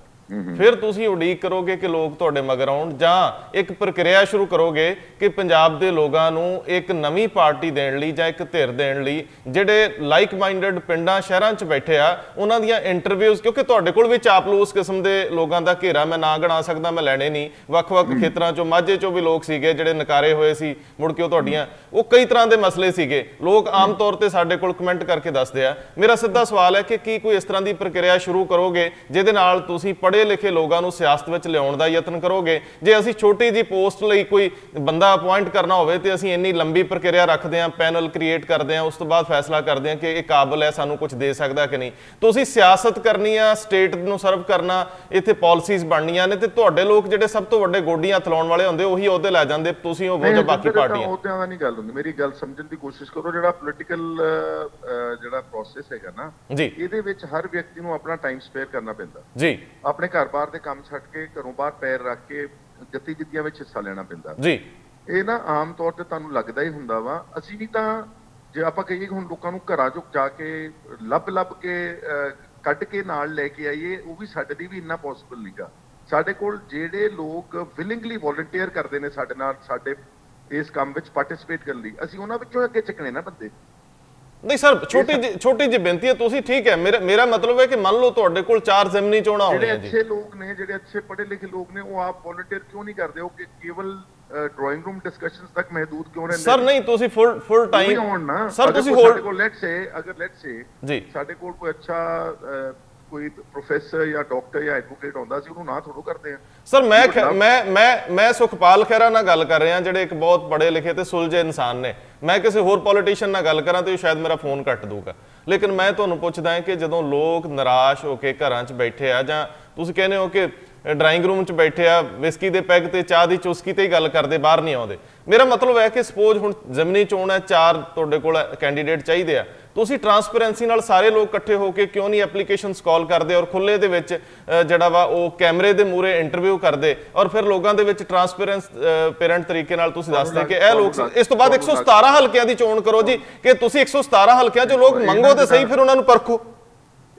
ਫਿਰ ਤੁਸੀਂ ਉਡੀਕ ਕਰੋਗੇ ਕਿ ਲੋਕ ਤੁਹਾਡੇ ਮਗਰ ਆਉਣ ਜਾਂ ਇੱਕ ਪ੍ਰਕਿਰਿਆ ਸ਼ੁਰੂ ਕਰੋਗੇ ਕਿ ਪੰਜਾਬ ਦੇ ਲੋਕਾਂ ਨੂੰ ਇੱਕ ਨਵੀਂ ਪਾਰਟੀ ਦੇਣ ਲਈ ਜਾਂ ਇੱਕ ਧਿਰ ਦੇਣ ਲਈ ਜਿਹੜੇ ਲਾਈਕ ਮਾਈਂਡਡ ਪਿੰਡਾਂ ਸ਼ਹਿਰਾਂ 'ਚ ਬੈਠੇ ਆ ਉਹਨਾਂ ਦੀਆਂ ਇੰਟਰਵਿਊਜ਼ ਕਿਉਂਕਿ ਤੁਹਾਡੇ ਕੋਲ ਵੀ ਚਾਪਲੂਸ ਕਿਸਮ ਦੇ ਲੋਕਾਂ ਦਾ ਘੇਰਾ ਮੈਂ ਨਾ ਗਣਾ ਸਕਦਾ ਮੈਂ ਲੈਣੇ ਨਹੀਂ। ਵੱਖ-ਵੱਖ ਖੇਤਰਾਂ 'ਚੋਂ ਮਾਝੇ 'ਚੋਂ ਵੀ ਲੋਕ ਸੀਗੇ ਜਿਹੜੇ ਨਕਾਰੇ ਹੋਏ ਸੀ ਮੁੜ ਕੇ ਉਹ ਤੁਹਾਡੀਆਂ ਉਹ ਕਈ ਤਰ੍ਹਾਂ ਦੇ ਮਸਲੇ ਸੀਗੇ। ਲੋਕ ਆਮ ਤੌਰ ਤੇ ਸਾਡੇ ਕੋਲ ਕਮੈਂਟ ਕਰਕੇ ਦੱਸਦੇ ਆ। ਮੇਰਾ ਸਿੱਧਾ ਸਵਾਲ ਹੈ ਕਿ ਕੀ ਕੋਈ ਇਸ ਤਰ੍ਹਾਂ ਦੀ ਪ੍ਰਕਿਰਿਆ ਸ਼ੁਰੂ ਕਰੋਗੇ ਜਿਹਦੇ ਨਾਲ ਤੁਸੀਂ ਪੜ੍ਹੇ ਲਿਖੇ ਲੋਕਾਂ ਨੂੰ ਸਿਆਸਤ ਵਿੱਚ ਲਿਆਉਣ ਦਾ ਯਤਨ ਕਰੋਗੇ? ਜੇ ਅਸੀਂ ਛੋਟੀ ਜੀ ਪੋਸਟ ਲਈ ਕੋਈ ਬੰਦਾ ਅਪਾਇੰਟ ਕਰਨਾ ਹੋਵੇ ਤੇ ਅਸੀਂ ਇੰਨੀ ਲੰਬੀ ਪ੍ਰਕਿਰਿਆ ਰੱਖਦੇ ਹਾਂ ਪੈਨਲ ਕ੍ਰੀਏਟ ਕਰਦੇ ਹਾਂ ਉਸ ਤੋਂ ਬਾਅਦ ਫੈਸਲਾ ਕਰਦੇ ਹਾਂ ਕਿ ਇਹ ਕਾਬਲ ਹੈ ਸਾਨੂੰ ਕੁਝ ਦੇ ਸਕਦਾ ਕਿ ਨਹੀਂ। ਤੁਸੀਂ ਸਿਆਸਤ ਕਰਨੀ ਆ ਸਟੇਟ ਨੂੰ ਸਰਵ ਕਰਨਾ ਇੱਥੇ ਪਾਲਿਸੀਜ਼ ਬਣਨੀਆਂ ਨੇ ਤੇ ਤੁਹਾਡੇ ਲੋਕ ਜਿਹੜੇ ਸਭ ਤੋਂ ਵੱਡੇ ਗੋਡੀਆਂ ਥਲਾਉਣ ਵਾਲੇ ਹੁੰਦੇ ਉਹੀ ਅਹੁਦੇ ਲੈ ਜਾਂਦੇ ਤੁਸੀਂ ਉਹ ਜਾਂ ਬਾਕੀ ਪਾਰਟੀਆਂ। ਉਹਦਿਆਂ ਦਾ ਨਹੀਂ ਗੱਲ ਹੁੰਦੀ ਮੇਰੀ ਗੱਲ ਸਮਝਣ ਦੀ ਕੋਸ਼ਿਸ਼ ਕਰੋ ਜਿਹੜਾ ਪੋਲੀਟੀਕਲ ਜਿਹੜਾ ਪ੍ਰੋਸੈਸ ਹੈਗਾ ਨਾ ਜੀ। ਇਹਦੇ ਵਿੱਚ ਹਰ ਵਿਅਕਤੀ ਨੂੰ ਆਪਣਾ ਟਾਈਮ ਸਪੇਅਰ ਕਰਨਾ ਪੈਂਦਾ। ਜੀ। ਆਪਣੇ ਘਰ-ਬਾਰ ਦੇ ਕੰਮ ਛੱਡ ਕੇ ਘਰੋਂ ਬਾਹਰ ਪੈਰ ਰੱਖ ਕੇ ਗਤੀਵਿਧੀਆਂ ਵਿੱਚ ਹਿੱਸਾ ਲੈਣਾ ਪੈਂਦਾ। ਜੀ। ਇਹ ਨਾ ਆਮ ਤੌਰ ਤੇ ਤੁਹਾਨੂੰ ਲੱਗਦਾ ਹੀ ਹੁੰਦਾ ਵਾ ਅਸੀਂ ਵੀ ਤਾਂ ਜੇ ਆਪਾਂ ਕਹੀਏ ਕਿ ਹੁਣ ਲੋਕਾਂ ਨੂੰ ਘਰਾਂ ਚੋਂ ਜਾ ਕੇ ਲੱਭ-ਲੱਭ ਕੇ ਕੱਢ ਕੇ ਨਾਲ ਲੈ ਕੇ ਆਈਏ ਉਹ ਵੀ ਸਾਡੇ ਲਈ ਵੀ ਇੰਨਾ ਪੋਸੀਬਲ ਨਹੀਂਗਾ ਸਾਡੇ ਕੋਲ ਜਿਹੜੇ ਲੋਕ ਵਿਲਿੰਗਲੀ ਵੋਲੰਟੀਅਰ ਕਰਦੇ ਨੇ ਸਾਡੇ ਨਾਲ ਸਾਡੇ ਇਸ ਕੰਮ ਵਿੱਚ ਪਾਰਟਿਸਿਪੇਟ ਕਰਨ ਲਈ ਅਸੀਂ ਉਹਨਾਂ ਵਿੱਚੋਂ ਅੱਗੇ ਚੱਕਣੇ ਨਾ ਬੰਦੇ। ਨਹੀਂ ਸਰ ਛੋਟੀ ਜਿਹੀ ਛੋਟੀ ਜਿਹੀ ਬੇਨਤੀ ਹੈ ਤੁਸੀਂ ਠੀਕ ਹੈ ਮੇਰਾ ਮੇਰਾ ਮਤਲਬ ਹੈ ਕਿ ਮੰਨ ਲਓ ਤੁਹਾਡੇ ਕੋਲ ਚਾਰ ਜ਼ਮੀਨੀ ਚੋਣਾਂ ਜਿਹੜੇ ਹੋਣੀਆਂ ਜੀ। ਅੱਛੇ ਲੋਕ ਨੇ ਜਿਹੜੇ ਅੱਛੇ ਪੜ੍ਹੇ ਲਿਖੇ ਲੋਕ ਨੇ ਉਹ ਆਪ ਵੋਲੰਟੀਅਰ ਕਿਉਂ ਨਹੀਂ ਕਰਦੇ? ਉਹ ਕਿ ਕੇਵਲ ਡਰਾਇੰਗ ਰੂਮ ਡਿਸਕਸ਼ਨਸ ਤੱਕ ਮਹਦੂਦ ਕਿਉਂ ਰਹਿੰਦੇ ਸਰ ਨਹੀਂ ਤੁਸੀਂ ਫੁੱਲ ਫੁੱਲ ਟਾਈਮ ਸਰ ਤੁਸੀਂ ਹੋਲਡ ਕੋਲ ਲੈਟਸ ਸੇ ਅਗਰ ਲੈਟਸ ਸੇ ਜੀ। ਸਾਡੇ ਕੋਲ ਕੋਈ ਅੱਛਾ ਕੋਈ ਪ੍ਰੋਫੈਸਰ ਜਾਂ ਡਾਕਟਰ ਜਾਂ ਐਡਵੋਕੇਟ ਹੁੰਦਾ ਸੀ ਉਹਨੂੰ ਨਾ ਥੋੜੋ ਕਰਦੇ ਆ। ਸਰ ਮੈਂ ਮੈਂ ਮੈਂ ਮੈਂ ਸੁਖਪਾਲ ਖਹਿਰਾ ਨਾਲ ਗੱਲ ਕਰ ਰਿਹਾ ਜਿਹੜੇ ਇੱਕ ਬਹੁਤ ਪੜ੍ਹੇ ਲਿਖੇ ਤੇ ਸੁਲਝੇ ਇਨਸਾਨ ਨੇ। ਮੈਂ ਕਿਸੇ ਹੋਰ ਪੋਲੀਟੀਸ਼ੀਅਨ ਨਾਲ ਗੱਲ ਕਰਾਂ ਤੇ ਉਹ ਸ਼ਾਇਦ ਮੇਰਾ ਫੋਨ ਕੱਟ ਦੂਗਾ ਲੇਕਿਨ ਮੈਂ ਤੁਹਾਨੂੰ ਪੁੱਛਦਾ ਹਾਂ ਕਿ ਜਦੋਂ ਲੋਕ ਨਿਰਾਸ਼ ਹੋ ਕੇ ਘਰਾਂ 'ਚ ਬੈਠੇ ਆ ਜਾਂ ਤੁਸੀਂ ਕਹਿੰਦੇ ਹੋ ਕਿ ਡਰਾਇੰਗ ਰੂਮ 'ਚ ਬੈਠੇ ਆ ਵਿਸਕੀ ਦੇ ਪੈਗ ਤੇ ਚਾਹ ਦੀ ਚੁਸਕੀ ਤੇ ਹੀ ਗੱਲ ਕਰਦੇ ਬਾਹਰ ਨਹੀਂ ਆਉਂਦੇ। ਮੇਰਾ ਮਤਲਬ ਹੈ ਕਿ ਸਪੋਜ਼ ਹੁਣ ਜ਼ਮਨੀ ਚੋਣ ਹੈ ਚਾਰ ਤੁਹਾਡੇ ਕੋਲ ਕੈਂਡੀਡੇਟ ਚਾਹੀਦੇ ਆ। ਤੁਸੀਂ ਟਰਾਂਸਪੇਰੈਂਸੀ ਨਾਲ ਸਾਰੇ ਲੋਕ ਇਕੱਠੇ ਹੋ ਕੇ ਕਿਉਂ ਨਹੀਂ ਐਪਲੀਕੇਸ਼ਨਸ ਕਾਲ ਕਰਦੇ ਔਰ ਖੁੱਲੇ ਦੇ ਵਿੱਚ ਜਿਹੜਾ ਵਾ ਉਹ ਕੈਮਰੇ ਦੇ ਮੂਹਰੇ ਇੰਟਰਵਿਊ ਕਰਦੇ ਔਰ ਫਿਰ ਲੋਕਾਂ ਦੇ ਵਿੱਚ ਟਰਾਂਸਪੇਰੈਂਸ ਪੇਰੈਂਟ ਤਰੀਕੇ ਨਾਲ ਤੁਸੀਂ ਦੱਸਦੇ ਕਿ ਇਹ ਲੋਕ ਇਸ ਤੋਂ ਬਾਅਦ 117 ਹਲਕਿਆਂ ਦੀ ਚੋਣ ਕਰੋ ਜੀ ਕਿ ਤੁਸੀਂ 117 ਹਲਕਿਆਂ 'ਚੋਂ ਲੋਕ ਮੰਗੋ ਤੇ ਸਹੀ ਫਿਰ ਉਹਨਾਂ ਨੂੰ ਪਰਖੋ।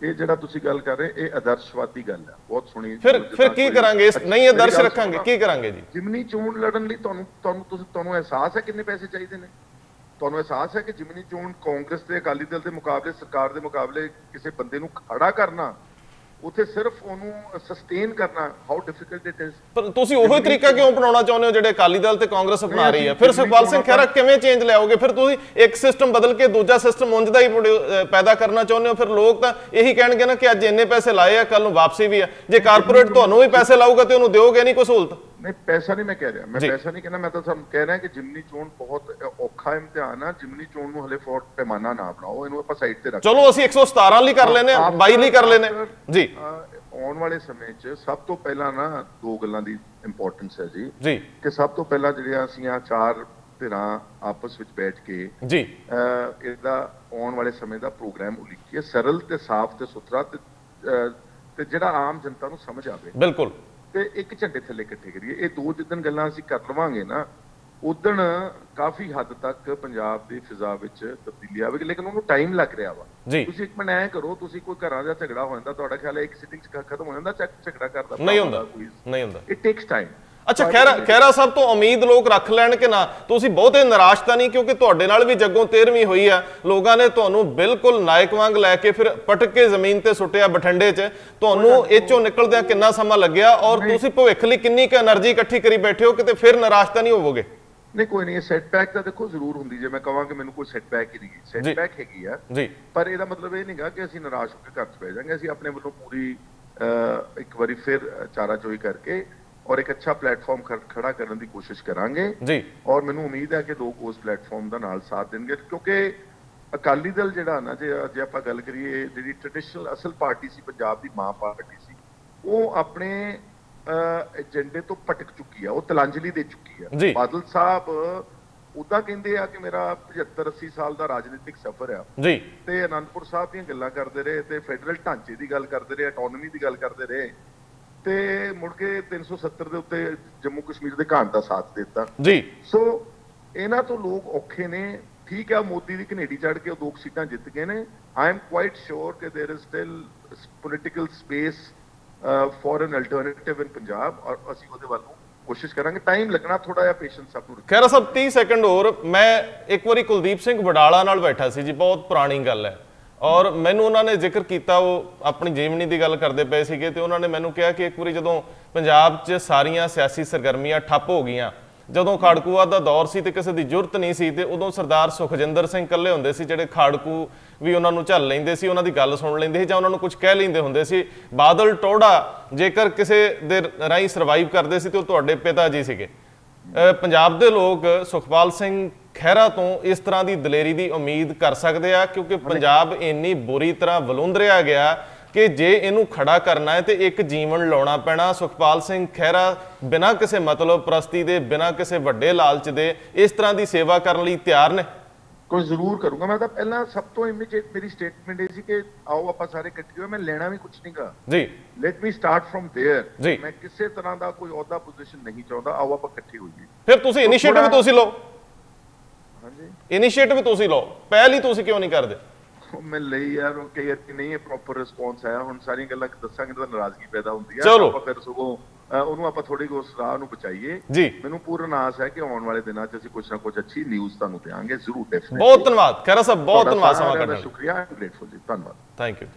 ਇਹ ਜਿਹੜਾ ਤੁਸੀਂ ਗੱਲ ਕਰ ਰਹੇ ਇਹ ਆਦਰਸ਼ਵਾਦੀ ਗੱਲ ਹੈ। ਬਹੁਤ ਸੁਣੀ ਫਿਰ ਫਿਰ ਕੀ ਕਰਾਂਗੇ? ਨਹੀਂ ਇਹ ਦਰਸ਼ ਮੇਰੀ ਗੱਲ ਰੱਖਾਂਗੇ। ਕੀ ਕਰਾਂਗੇ ਜੀ? ਜਿਮਨੀ ਚੋਣ ਲੜਨ ਲਈ ਤੁਹਾਨੂੰ ਤੁਹਾਨੂੰ ਤੁਸੀਂ ਤੁਹਾਨੂੰ ਅਹਿਸਾਸ ਹੈ ਕਿੰਨੇ ਪੈਸੇ ਚਾਹੀਦੇ ਨੇ? ਤੁਹਾਨੂੰ ਅਹਿਸਾਸ ਹੈ ਕਿ ਜਿਮਨੀ ਚੋਣ ਕਾਂਗਰਸ ਤੇ ਅਕਾਲੀ ਦਲ ਦੇ ਮੁਕਾਬਲੇ ਸਰਕਾਰ ਦੇ ਮੁਕਾਬਲੇ ਕਿਸੇ ਬੰਦੇ ਨੂੰ ਖੜਾ ਕਰਨਾ ਉੱਥੇ ਸਿਰਫ ਉਹਨੂੰ ਸਸਟੇਨ ਕਰਨਾ ਹਾਊ ਡਿਫਿਕਲਟ ਇਟ ਇਜ਼ ਪਰ ਤੁਸੀਂ ਉਹੀ ਤਰੀਕਾ ਕਿਉਂ ਅਪਣਾਉਣਾ ਚਾਹੁੰਦੇ ਹੋ ਜਿਹੜੇ ਅਕਾਲੀ ਦਲ ਤੇ ਕਾਂਗਰਸ ਅਪਣਾ ਰਹੀ ਹੈ? ਫਿਰ ਸੁਖਪਾਲ ਸਿੰਘ ਖਹਿਰਾ ਕਿਵੇਂ ਚੇਂਜ ਲਿਆਓਗੇ? ਫਿਰ ਤੁਸੀਂ ਇੱਕ ਸਿਸਟਮ ਬਦਲ ਕੇ ਦੂਜਾ ਸਿਸਟਮ ਉਂਝ ਦਾ ਹੀ ਪੈਦਾ ਕਰਨਾ ਚਾਹੁੰਦੇ ਹੋ? ਫਿਰ ਲੋਕ ਤਾਂ ਇਹੀ ਕਹਿਣਗੇ ਨਾ ਕਿ ਅੱਜ ਇੰਨੇ ਪੈਸੇ ਲਾਏ ਆ ਕੱਲ ਨੂੰ ਵਾਪਸੀ ਵੀ ਆ। ਜੇ ਕਾਰਪੋਰੇਟ ਤੁਹਾਨੂੰ ਵੀ ਪੈਸੇ ਲਾਊਗਾ ਤੇ ਉਹਨੂੰ ਦਿਓਗੇ ਨਹੀਂ ਕੋਈ ਸਹੂਲਤ? ਨਹੀਂ ਪੈਸਾ ਨਹੀਂ ਮੈਂ ਕਹਿ ਰਿਹਾ। ਮੈਂ। ਪੈਸਾ ਨਹੀਂ ਕਹਿੰਦਾ ਮੈਂ ਤਾਂ ਤੁਹਾਨੂੰ ਕਹਿ ਰਿਹਾ ਕਿ ਜਿਮਨੀ ਚੋਣ ਬਹੁਤ ਔਖਾ ਇਮਤਿਹਾਨ ਆ। ਜਿਮਨੀ ਚੋਣ ਨੂੰ ਹਲੇ ਫੋਰ ਪੈਮਾਨਾ ਨਾ ਬਣਾਓ ਇਹਨੂੰ ਆਪਾਂ ਸਾਈਡ ਤੇ ਰੱਖੋ ਚਲੋ ਅਸੀਂ 117 ਲਈ ਕਰ ਲੈਨੇ ਆ 22 ਲਈ ਕਰ ਲੈਨੇ ਜੀ। ਆਉਣ ਵਾਲੇ ਸਮੇਂ 'ਚ ਸਭ ਤੋਂ ਪਹਿਲਾਂ ਨਾ ਦੋ ਗੱਲਾਂ ਦੀ ਇੰਪੋਰਟੈਂਸ ਹੈ ਜੀ। ਜੀ। ਕਿ ਸਭ ਤੋਂ ਪਹਿਲਾਂ ਜਿਹੜੀਆਂ ਅਸੀਂ ਆ ਚਾਰ ਧਿਰਾਂ ਆਪਸ ਵਿੱਚ ਬੈਠ ਕੇ ਜੀ। ਇਹਦਾ ਆਉਣ ਵਾਲੇ ਸਮੇਂ ਦਾ ਪ੍ਰੋਗਰਾਮ ਉਲੀਕੀਏ। ਸਰਲ ਤੇ ਸਾਫ਼ ਤੇ ਸੁਥਰਾ ਤੇ ਤੇ ਜਿਹੜਾ ਆਮ ਜਨਤਾ ਨੂੰ ਸਮਝ ਆਵੇ। ਬਿਲਕੁਲ। ਤੇ ਇੱਕ ਝੰਡੇ ਥੱਲੇ ਇਕੱਠੇ ਕਰੀਏ। ਇਹ ਦੋ ਜਿੱਦਣ ਗੱਲਾਂ ਅਸੀਂ ਕਰ ਲਵਾਂਗੇ ਨਾ ਉਦਣ ਕਾਫੀ ਹੱਦ ਤੱਕ ਪੰਜਾਬ ਦੀ ਫਿਜ਼ਾ ਵਿੱਚ ਤਬਦੀਲੀ ਆਵੇਗੀ ਲੇਕਿਨ ਉਹਨੂੰ ਟਾਈਮ ਲੱਗ ਰਿਹਾ ਵਾ। ਤੁਸੀਂ ਇੱਕ ਮਿੰਟ ਐ ਕਰੋ ਤੁਸੀਂ ਕੋਈ ਘਰਾਂ ਦਾ ਝਗੜਾ ਹੋ ਜਾਂਦਾ ਤੁਹਾਡਾ ਖਿਆਲ ਹੈ ਇੱਕ ਸਿਟਿੰਗ 'ਚ ਖਤਮ ਹੋ ਜਾਂਦਾ ਝਗ- ਝਗੜਾ ਕਰਦਾ ਨਹੀਂ ਹੁੰਦਾ ਨਹੀਂ ਹੁੰਦਾ। ਇਟ ਟੇਕਸ ਟਾਈਮ ਅੱਛਾ ਖੈਰਾ ਖੈਰਾ ਸਾਹਿਬ ਤੋਂ ਉਮੀਦ ਲੋਕ ਰੱਖ ਲੈਣ ਕਿ ਨਾ? ਤੁਸੀਂ ਬਹੁਤੇ ਨਿਰਾਸ਼ ਤਾਂ ਨਹੀਂ ਕਿਉਂਕਿ ਤੁਹਾਡੇ ਨਾਲ ਵੀ ਜੱਗੋਂ 13ਵੀਂ ਹੋਈ ਆ ਲੋਕਾਂ ਨੇ ਤੁਹਾਨੂੰ ਬਿਲਕੁਲ ਨਾਇਕ ਵਾਂਗ ਲੈ ਕੇ ਫਿਰ ਪਟਕ ਕੇ ਜ਼ਮੀਨ ਤੇ ਸੁੱਟਿਆ ਬਠੰਡੇ 'ਚ। ਤੁਹਾਨੂੰ ਇਹ ਚੋਂ ਨਿਕਲਦਿਆਂ ਕਿੰਨਾ ਸਮਾਂ ਲੱਗਿਆ? ਔਰ ਤੁਸੀਂ ਭਵਿੱਖ ਲਈ ਕਿੰਨੀ ਕੁ એનર્ਜੀ ਇਕੱਠੀ ਕਰੀ ਬੈਠੇ ਹੋ ਕਿਤੇ ਫਿਰ ਨਿਰਾਸ਼ ਤਾਂ ਨਹੀਂ ਹੋਵੋਗੇ? ਨਹੀਂ ਕੋਈ ਨਹੀਂ ਸੈਟਬੈਕ ਤਾਂ ਦੇਖੋ ਜ਼ਰੂਰ ਹੁੰਦੀ ਜੇ ਮੈਂ ਕਹਾਂ ਕਿ ਮੈਨੂੰ ਕੋਈ ਸੈਟਬੈਕ ਹੀ ਨਹੀਂ ਸੈਟਬੈਕ ਹੈਗੀ ਆ। ਜੀ। ਪਰ ਇਹਦਾ ਮਤਲਬ ਇਹ ਨਹੀਂਗਾ ਕਿ ਅਸੀਂ ਨਿਰਾਸ਼ ਹੋ ਕੇ ਘਰ 'ਚ ਬਹਿ ਜਾਾਂਗੇ। ਅਸੀਂ ਆਪਣੇ ਵੱਲੋਂ ਪੂਰੀ ਇੱਕ ਵਾਰੀ ਫਿਰ ਚਾਰਾ ਚੋਈ ਕਰਕੇ ਔਰ ਇੱਕ ਅੱਛਾ ਪਲੇਟਫਾਰਮ ਖੜਾ ਕਰਨ ਦੀ ਕੋਸ਼ਿਸ਼ ਕਰਾਂਗੇ। ਜੀ। ਔਰ ਮੈਨੂੰ ਉਮੀਦ ਹੈ ਕਿ ਲੋਕ ਉਸ ਪਲੇਟਫਾਰਮ ਦਾ ਨਾਲ ਸਾਥ ਦੇਣਗੇ ਕਿਉਂਕਿ ਅਕਾਲੀ ਦਲ ਜਿਹੜਾ ਨਾ ਜੇ ਜੇ ਆਪਾਂ ਗੱਲ ਕਰੀਏ ਜਿਹੜੀ ਟ੍ਰੈਡੀਸ਼ਨਲ ਅਸਲ ਪਾਰਟੀ ਸੀ ਪੰਜਾਬ ਦੀ ਮਾਂ ਪਾਰਟੀ ਸੀ ਉਹ ਆਪਣੇ ਏਜੰਡੇ ਤੋਂ ਭਟਕ ਚੁੱਕੀ ਆ ਉਹ ਤਲਾਂਜਲੀ ਦੇ ਚੁੱਕੀ। ਆ। ਬਾਦਲ ਸਾਹਿਬ ਉਦਾਂ ਕਹਿੰਦੇ ਆ ਕਿ ਮੇਰਾ 75 80 ਸਾਲ ਦਾ ਰਾਜਨੀਤਿਕ ਸਫ਼ਰ ਆ। ਜੀ। ਤੇ ਅਨੰਦਪੁਰ ਸਾਹਿਬ ਦੀਆਂ ਗੱਲਾਂ ਕਰਦੇ ਰਹੇ ਤੇ ਫੈਡਰਲ ਢਾਂਚੇ ਦੀ ਗੱਲ ਕਰਦੇ ਰਹੇ ਆਟੋਨਮੀ ਦੀ ਗੱਲ ਕਰਦੇ ਰਹੇ ਤੇ ਮੁੜ ਕੇ 370 ਦੇ ਉੱਤੇ ਜੰਮੂ ਕਸ਼ਮੀਰ ਦੇ ਘਾਣ ਦਾ ਸਾਥ ਦਿੱਤਾ। ਜੀ। ਸੋ ਇਹਨਾਂ ਤੋਂ ਲੋਕ ਔਖੇ ਨੇ। ਠੀਕ ਹੈ ਮੋਦੀ ਦੀ ਕੈਨੇਡੀ ਚੜ ਕੇ ਉਹ ਦੋ ਸੀਟਾਂ ਜਿੱਤ ਗਏ ਨੇ। ਆਈ ਐਮ ਕੁਆਇਟ ਸ਼ੋਰ ਕਿ there is still political space for an alternative in Punjab ਔਰ ਅਸੀਂ ਉਹਦੇ ਵੱਲ ਕੋਸ਼ਿਸ਼ ਕਰਾਂਗੇ। ਟਾਈਮ ਲੱਗਣਾ ਥੋੜਾ ਜਿਹਾ ਪੇਸ਼ੈਂਸ ਸਭ ਨੂੰ ਖੈਰ ਸਭ 30 ਸੈਕਿੰਡ ਹੋਰ ਮੈਂ ਇੱਕ ਵਾਰੀ ਕੁਲਦੀਪ ਸਿੰਘ ਵਡਾਲਾ ਨਾਲ ਬੈਠਾ ਸੀ ਜੀ ਬਹੁਤ ਪੁਰਾਣੀ ਗੱਲ ਹੈ। ਔਰ ਮੈਨੂੰ ਉਹਨਾਂ ਨੇ ਜ਼ਿਕਰ ਕੀਤਾ, ਉਹ ਆਪਣੀ ਜੀਵਨੀ ਦੀ ਗੱਲ ਕਰਦੇ ਪਏ ਸੀਗੇ ਤੇ ਉਹਨਾਂ ਨੇ ਮੈਨੂੰ ਕਿਹਾ ਕਿ ਇੱਕ ਵਾਰੀ ਜਦੋਂ ਪੰਜਾਬ 'ਚ ਸਾਰੀਆਂ ਸਿਆਸੀ ਸਰਗਰਮੀਆਂ ਠੱਪ ਹੋ ਗਈਆਂ, ਜਦੋਂ ਖਾੜਕੂਆ ਦਾ ਦੌਰ ਸੀ ਤੇ ਕਿਸੇ ਦੀ ਜ਼ਰੂਰਤ ਨਹੀਂ ਸੀ ਤੇ ਉਦੋਂ ਸਰਦਾਰ ਸੁਖਜਿੰਦਰ ਸਿੰਘ ਇਕੱਲੇ ਹੁੰਦੇ ਸੀ ਜਿਹੜੇ ਖਾੜਕੂ ਵੀ ਉਹਨਾਂ ਨੂੰ ਝੱਲ ਲੈਂਦੇ ਸੀ, ਉਹਨਾਂ ਦੀ ਗੱਲ ਸੁਣ ਲੈਂਦੇ ਸੀ ਜਾਂ ਉਹਨਾਂ ਨੂੰ ਕੁਝ ਕਹਿ ਲੈਂਦੇ ਹੁੰਦੇ ਸੀ। ਬਾਦਲ ਟੋੜਾ ਜੇਕਰ ਕਿਸੇ ਦੇ ਰਾਹੀਂ ਸਰਵਾਈਵ ਕਰਦੇ ਸੀ ਤੇ ਉਹ ਤੁਹਾਡੇ ਪਿਤਾ ਜੀ ਸੀਗੇ। ਪੰਜਾਬ ਦੇ ਲੋਕ ਸੁਖਪਾਲ ਸਿੰਘ ਖਹਿਰਾ ਤੋਂ ਇਸ ਤਰ੍ਹਾਂ ਦੀ ਦਲੇਰੀ ਦੀ ਉਮੀਦ ਕਰ ਸਕਦੇ ਆ ਕਿਉਂਕਿ ਪੰਜਾਬ ਇੰਨੀ ਬੁਰੀ ਤਰ੍ਹਾਂ ਵਲੂੰਦਰਿਆ ਗਿਆ ਕਿ ਜੇ ਇਹਨੂੰ ਖੜਾ ਕਰਨਾ ਹੈ ਤੇ ਇੱਕ ਜੀਵਨ ਲਾਉਣਾ ਪੈਣਾ। ਸੁਖਪਾਲ ਸਿੰਘ ਖਹਿਰਾ ਬਿਨਾਂ ਕਿਸੇ ਮਤਲਬ ਪ੍ਰਸਤੀ ਦੇ ਬਿਨਾਂ ਕਿਸੇ ਵੱਡੇ ਲਾਲਚ ਦੇ ਇਸ ਤਰ੍ਹਾਂ ਦੀ ਸੇਵਾ ਕਰਨ ਲਈ ਤਿਆਰ ਨੇ। ਕੋਈ ਜ਼ਰੂਰ ਕਰੂੰਗਾ ਮੈਂ ਤਾਂ ਪਹਿਲਾਂ ਸਭ ਤੋਂ ਇਮੀਡੀਏਟ ਮੇਰੀ ਸਟੇਟਮੈਂਟ ਇਹ ਸੀ ਕਿ ਆਓ ਆਪਾਂ ਸਾਰੇ ਇਕੱਠੇ ਹੋਏ ਮੈਂ ਲੈਣਾ ਵੀ ਕੁਝ ਨਹੀਂਗਾ ਜੀ let me start from there ਜੀ। ਮੈਂ ਕਿਸੇ ਤਰ੍ਹਾਂ ਦਾ ਕੋਈ ਅਹੁਦਾ ਪੋਜੀਸ਼ਨ ਨਹੀਂ ਚਾਹੁੰਦਾ ਆਓ ਆਪਾਂ ਇਕੱਠੇ ਹੋਈਏ ਫਿਰ ਤੁਸੀਂ ਇਨੀਸ਼ੀਏਟਿਵ ਥੋੜ੍ਹਾ- ਤੁਸੀਂ ਲਓ ਹਾਂਜੀ ਇਨੀਸ਼ੀਏਟਿਵ ਤੁਸੀਂ ਲਓ ਪਹਿਲ ਹੀ ਤੁਸੀਂ ਕਿਉਂ ਨਹੀਂ ਕਰਦੇ ਉਹ ਮੈਂ ਲਈ ਯਾਰ ਉਹ ਕਈ ਵਾਰ ਨਹੀਂ ਪ੍ਰੋਪਰ ਰਿਸਪੌਂਸ ਆਇਆ ਹੁਣ ਸਾਰੀਆਂ ਗੱਲਾਂ ਦੱਸਾਂਗੇ ਤਾਂ ਨਾਰਾਜ਼ਗੀ ਪੈਦਾ ਹੁੰਦੀ ਹੈ ਚਲੋ। ਆਪਾਂ ਫਿਰ ਸਗੋਂ ਅ, ਉਹਨੂੰ ਆਪਾਂ ਥੋੜੀ ਉਸ ਰਾਹ ਨੂੰ ਬਚਾਈਏ। ਮੈਨੂੰ ਪੂਰਨ ਆਸ ਹੈ ਕਿ ਆਉਣ ਵਾਲੇ ਦਿਨਾਂ 'ਚ ਅਸੀਂ ਕੁਝ ਨਾ ਕੁਝ ਅੱਛੀ ਨਿਊਜ਼ ਤੁਹਾਨੂੰ ਦੇਵਾਂਗੇ ਜ਼ਰੂਰ ਡੈਫੀਨਿਟਲੀ ਬਹੁਤ ਧੰਨਵਾਦ। ਖਹਿਰਾ ਸਾਹਿਬ ਬਹੁਤ ਧੰਨਵਾਦ ਸਮਾਂ ਕੱਢਣ ਲਈ। ਸ਼ੁਕਰੀਆ ਗ੍ਰੇਟਫੁਲ ਜੀ। ਧੰਨਵਾਦ। ਥੈਂਕ ਯੂ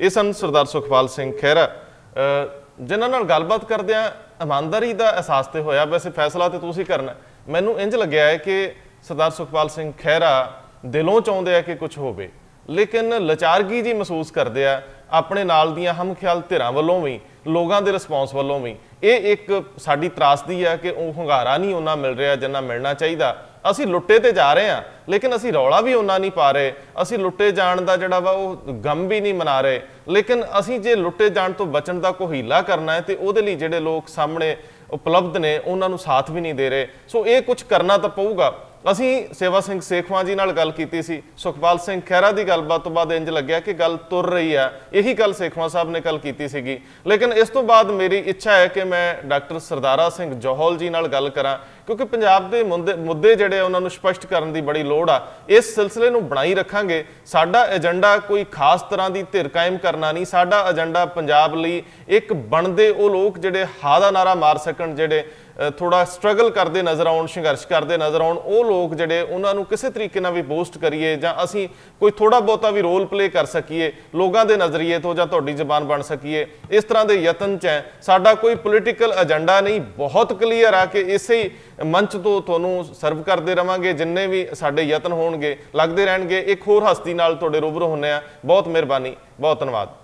ਇਹ ਸਨ ਸਰਦਾਰ ਸੁਖਪਾਲ ਸਿੰਘ ਖਹਿਰਾ ਅ, ਜਿਨ੍ਹਾਂ ਨਾਲ ਗੱਲਬਾਤ ਕਰਦਿਆਂ ਇਮਾਨਦਾਰੀ ਦਾ ਅਹਿਸਾਸ ਤੇ ਹੋਇਆ। ਵੈਸੇ ਫੈਸਲਾ ਤੇ ਤੁਸੀਂ ਕਰਨਾ। ਮੈਨੂੰ ਇੰਜ ਲੱਗਿਆ ਹੈ ਕਿ ਸਰਦਾਰ ਸੁਖਪਾਲ ਸਿੰਘ ਖਹਿਰਾ ਦਿਲੋਂ ਚਾਹੁੰਦੇ ਆ ਕਿ ਕੁਝ ਹੋਵੇ। ਲੇਕਿਨ ਲਾਚਾਰਗੀ ਜੀ ਮਹਿਸੂਸ ਕਰਦੇ ਆ ਆਪਣੇ ਨਾਲ ਦੀਆਂ ਹਮਖਿਆਲ ਧਿਰਾਂ ਵੱਲੋਂ ਵੀ। ਲੋਕਾਂ ਦੇ ਰਿਸਪੌਂਸ ਵੱਲੋਂ ਵੀ। ਇਹ ਇੱਕ ਸਾਡੀ ਤਰਾਸਦੀ ਆ ਕਿ ਉਹ ਹੁੰਗਾਰਾ ਨਹੀਂ ਉਹਨਾਂ ਮਿਲ ਰਿਹਾ ਜਿੰਨਾ ਮਿਲਣਾ ਚਾਹੀਦਾ। ਅਸੀਂ ਲੁੱਟੇ ਤੇ ਜਾ ਰਹੇ ਹਾਂ, ਲੇਕਿਨ ਅਸੀਂ ਰੌਲਾ ਵੀ ਉਹਨਾਂ ਨਹੀਂ ਪਾ ਰਹੇ। ਅਸੀਂ ਲੁੱਟੇ ਜਾਣ ਦਾ ਜਿਹੜਾ ਵਾ, ਉਹ ਗਮ ਵੀ ਨਹੀਂ ਮਨਾ ਰਹੇ। ਲੇਕਿਨ ਅਸੀਂ ਜੇ ਲੁੱਟੇ ਜਾਣ ਤੋਂ ਬਚਣ ਦਾ ਕੋਈ ਹੀਲਾ ਕਰਨਾ ਹੈ, ਤੇ ਉਹਦੇ ਲਈ ਜਿਹੜੇ ਲੋਕ ਸਾਹਮਣੇ ਉਪਲਬਧ ਨੇ, ਉਹਨਾਂ ਨੂੰ ਸਾਥ ਵੀ ਨਹੀਂ ਦੇ ਰਹੇ। ਸੋ ਇਹ ਕੁਝ ਕਰਨਾ ਤਾਂ ਪਊਗਾ। ਅਸੀਂ ਸੇਵਾ ਸਿੰਘ ਸੇਖਵਾਂ ਜੀ ਨਾਲ ਗੱਲ ਕੀਤੀ ਸੀ, ਸੁਖਪਾਲ ਸਿੰਘ ਖਹਿਰਾ ਦੀ ਗੱਲਬਾਤ ਤੋਂ ਬਾਅਦ ਇੰਜ ਲੱਗਿਆ ਕਿ ਗੱਲ ਤੁਰ ਰਹੀ ਆ ਇਹੀ ਗੱਲ ਸੇਖਵਾਂ ਸਾਹਿਬ ਨੇ ਕੱਲ ਕੀਤੀ ਸੀਗੀ। ਲੇਕਿਨ ਇਸ ਤੋਂ ਬਾਅਦ ਮੇਰੀ ਇੱਛਾ ਹੈ ਕਿ ਮੈਂ ਡਾਕਟਰ ਸਰਦਾਰਾ ਸਿੰਘ ਜੋਹਲ ਜੀ ਨਾਲ ਗੱਲ ਕਰਾਂ, ਕਿਉਂਕਿ ਪੰਜਾਬ ਦੇ ਮੁੱਦੇ ਮੁੱਦੇ ਜਿਹੜੇ ਆ ਉਹਨਾਂ ਨੂੰ ਸਪਸ਼ਟ ਕਰਨ ਦੀ ਬੜੀ ਲੋੜ ਆ। ਇਸ ਸਿਲਸਿਲੇ ਨੂੰ ਬਣਾਈ ਰੱਖਾਂਗੇ, ਸਾਡਾ ਏਜੰਡਾ ਕੋਈ ਖਾਸ ਤਰ੍ਹਾਂ ਦੀ ਧਿਰ ਕਾਇਮ ਕਰਨਾ ਨਹੀਂ, ਸਾਡਾ ਏਜੰਡਾ ਪੰਜਾਬ ਲਈ ਇੱਕ ਬਣਦੇ ਉਹ ਲੋਕ ਜਿਹੜੇ ਹਾ ਦਾ ਨਾਰਾ ਮਾਰ ਸਕਣ, ਜਿਹੜੇ ਥੋੜਾ ਸਟਰਗਲ ਕਰਦੇ ਨਜ਼ਰ ਆਉਣ, ਸੰਘਰਸ਼ ਕਰਦੇ ਨਜ਼ਰ ਆਉਣ, ਉਹ ਲੋਕ ਜਿਹੜੇ ਉਹਨਾਂ ਨੂੰ ਕਿਸੇ ਤਰੀਕੇ ਨਾਲ ਵੀ ਬੂਸਟ ਕਰੀਏ ਜਾਂ ਅਸੀਂ ਕੋਈ ਥੋੜਾ ਬਹੁਤਾ ਵੀ ਰੋਲ ਪਲੇ ਕਰ ਸਕੀਏ, ਲੋਕਾਂ ਦੇ ਨਜ਼ਰੀਏ ਤੋਂ ਜਾਂ ਤੁਹਾਡੀ ਜ਼ਬਾਨ ਬਣ ਸਕੀਏ, ਇਸ ਤਰ੍ਹਾਂ ਦੇ ਯਤਨ ਚ ਹੈ। ਸਾਡਾ ਕੋਈ ਪੋਲੀਟੀਕਲ ਏਜੰਡਾ ਨਹੀਂ, ਬਹੁਤ ਕਲੀਅਰ ਆ ਕਿ ਇਸੇ ਮੰਚ ਤੋਂ ਤੁਹਾਨੂੰ ਸਰਵ ਕਰਦੇ ਰਵਾਂਗੇ, ਜਿੰਨੇ ਵੀ ਸਾਡੇ ਯਤਨ ਹੋਣਗੇ, ਲੱਗਦੇ ਰਹਿਣਗੇ। ਇੱਕ ਹੋਰ ਹਸਤੀ ਨਾਲ ਤੁਹਾਡੇ ਰੂਬਰੂ ਹੁੰਨੇ ਆ ਬਹੁਤ ਮਿਹਰਬਾਨੀ, ਬਹੁਤ ਧੰਨਵਾਦ।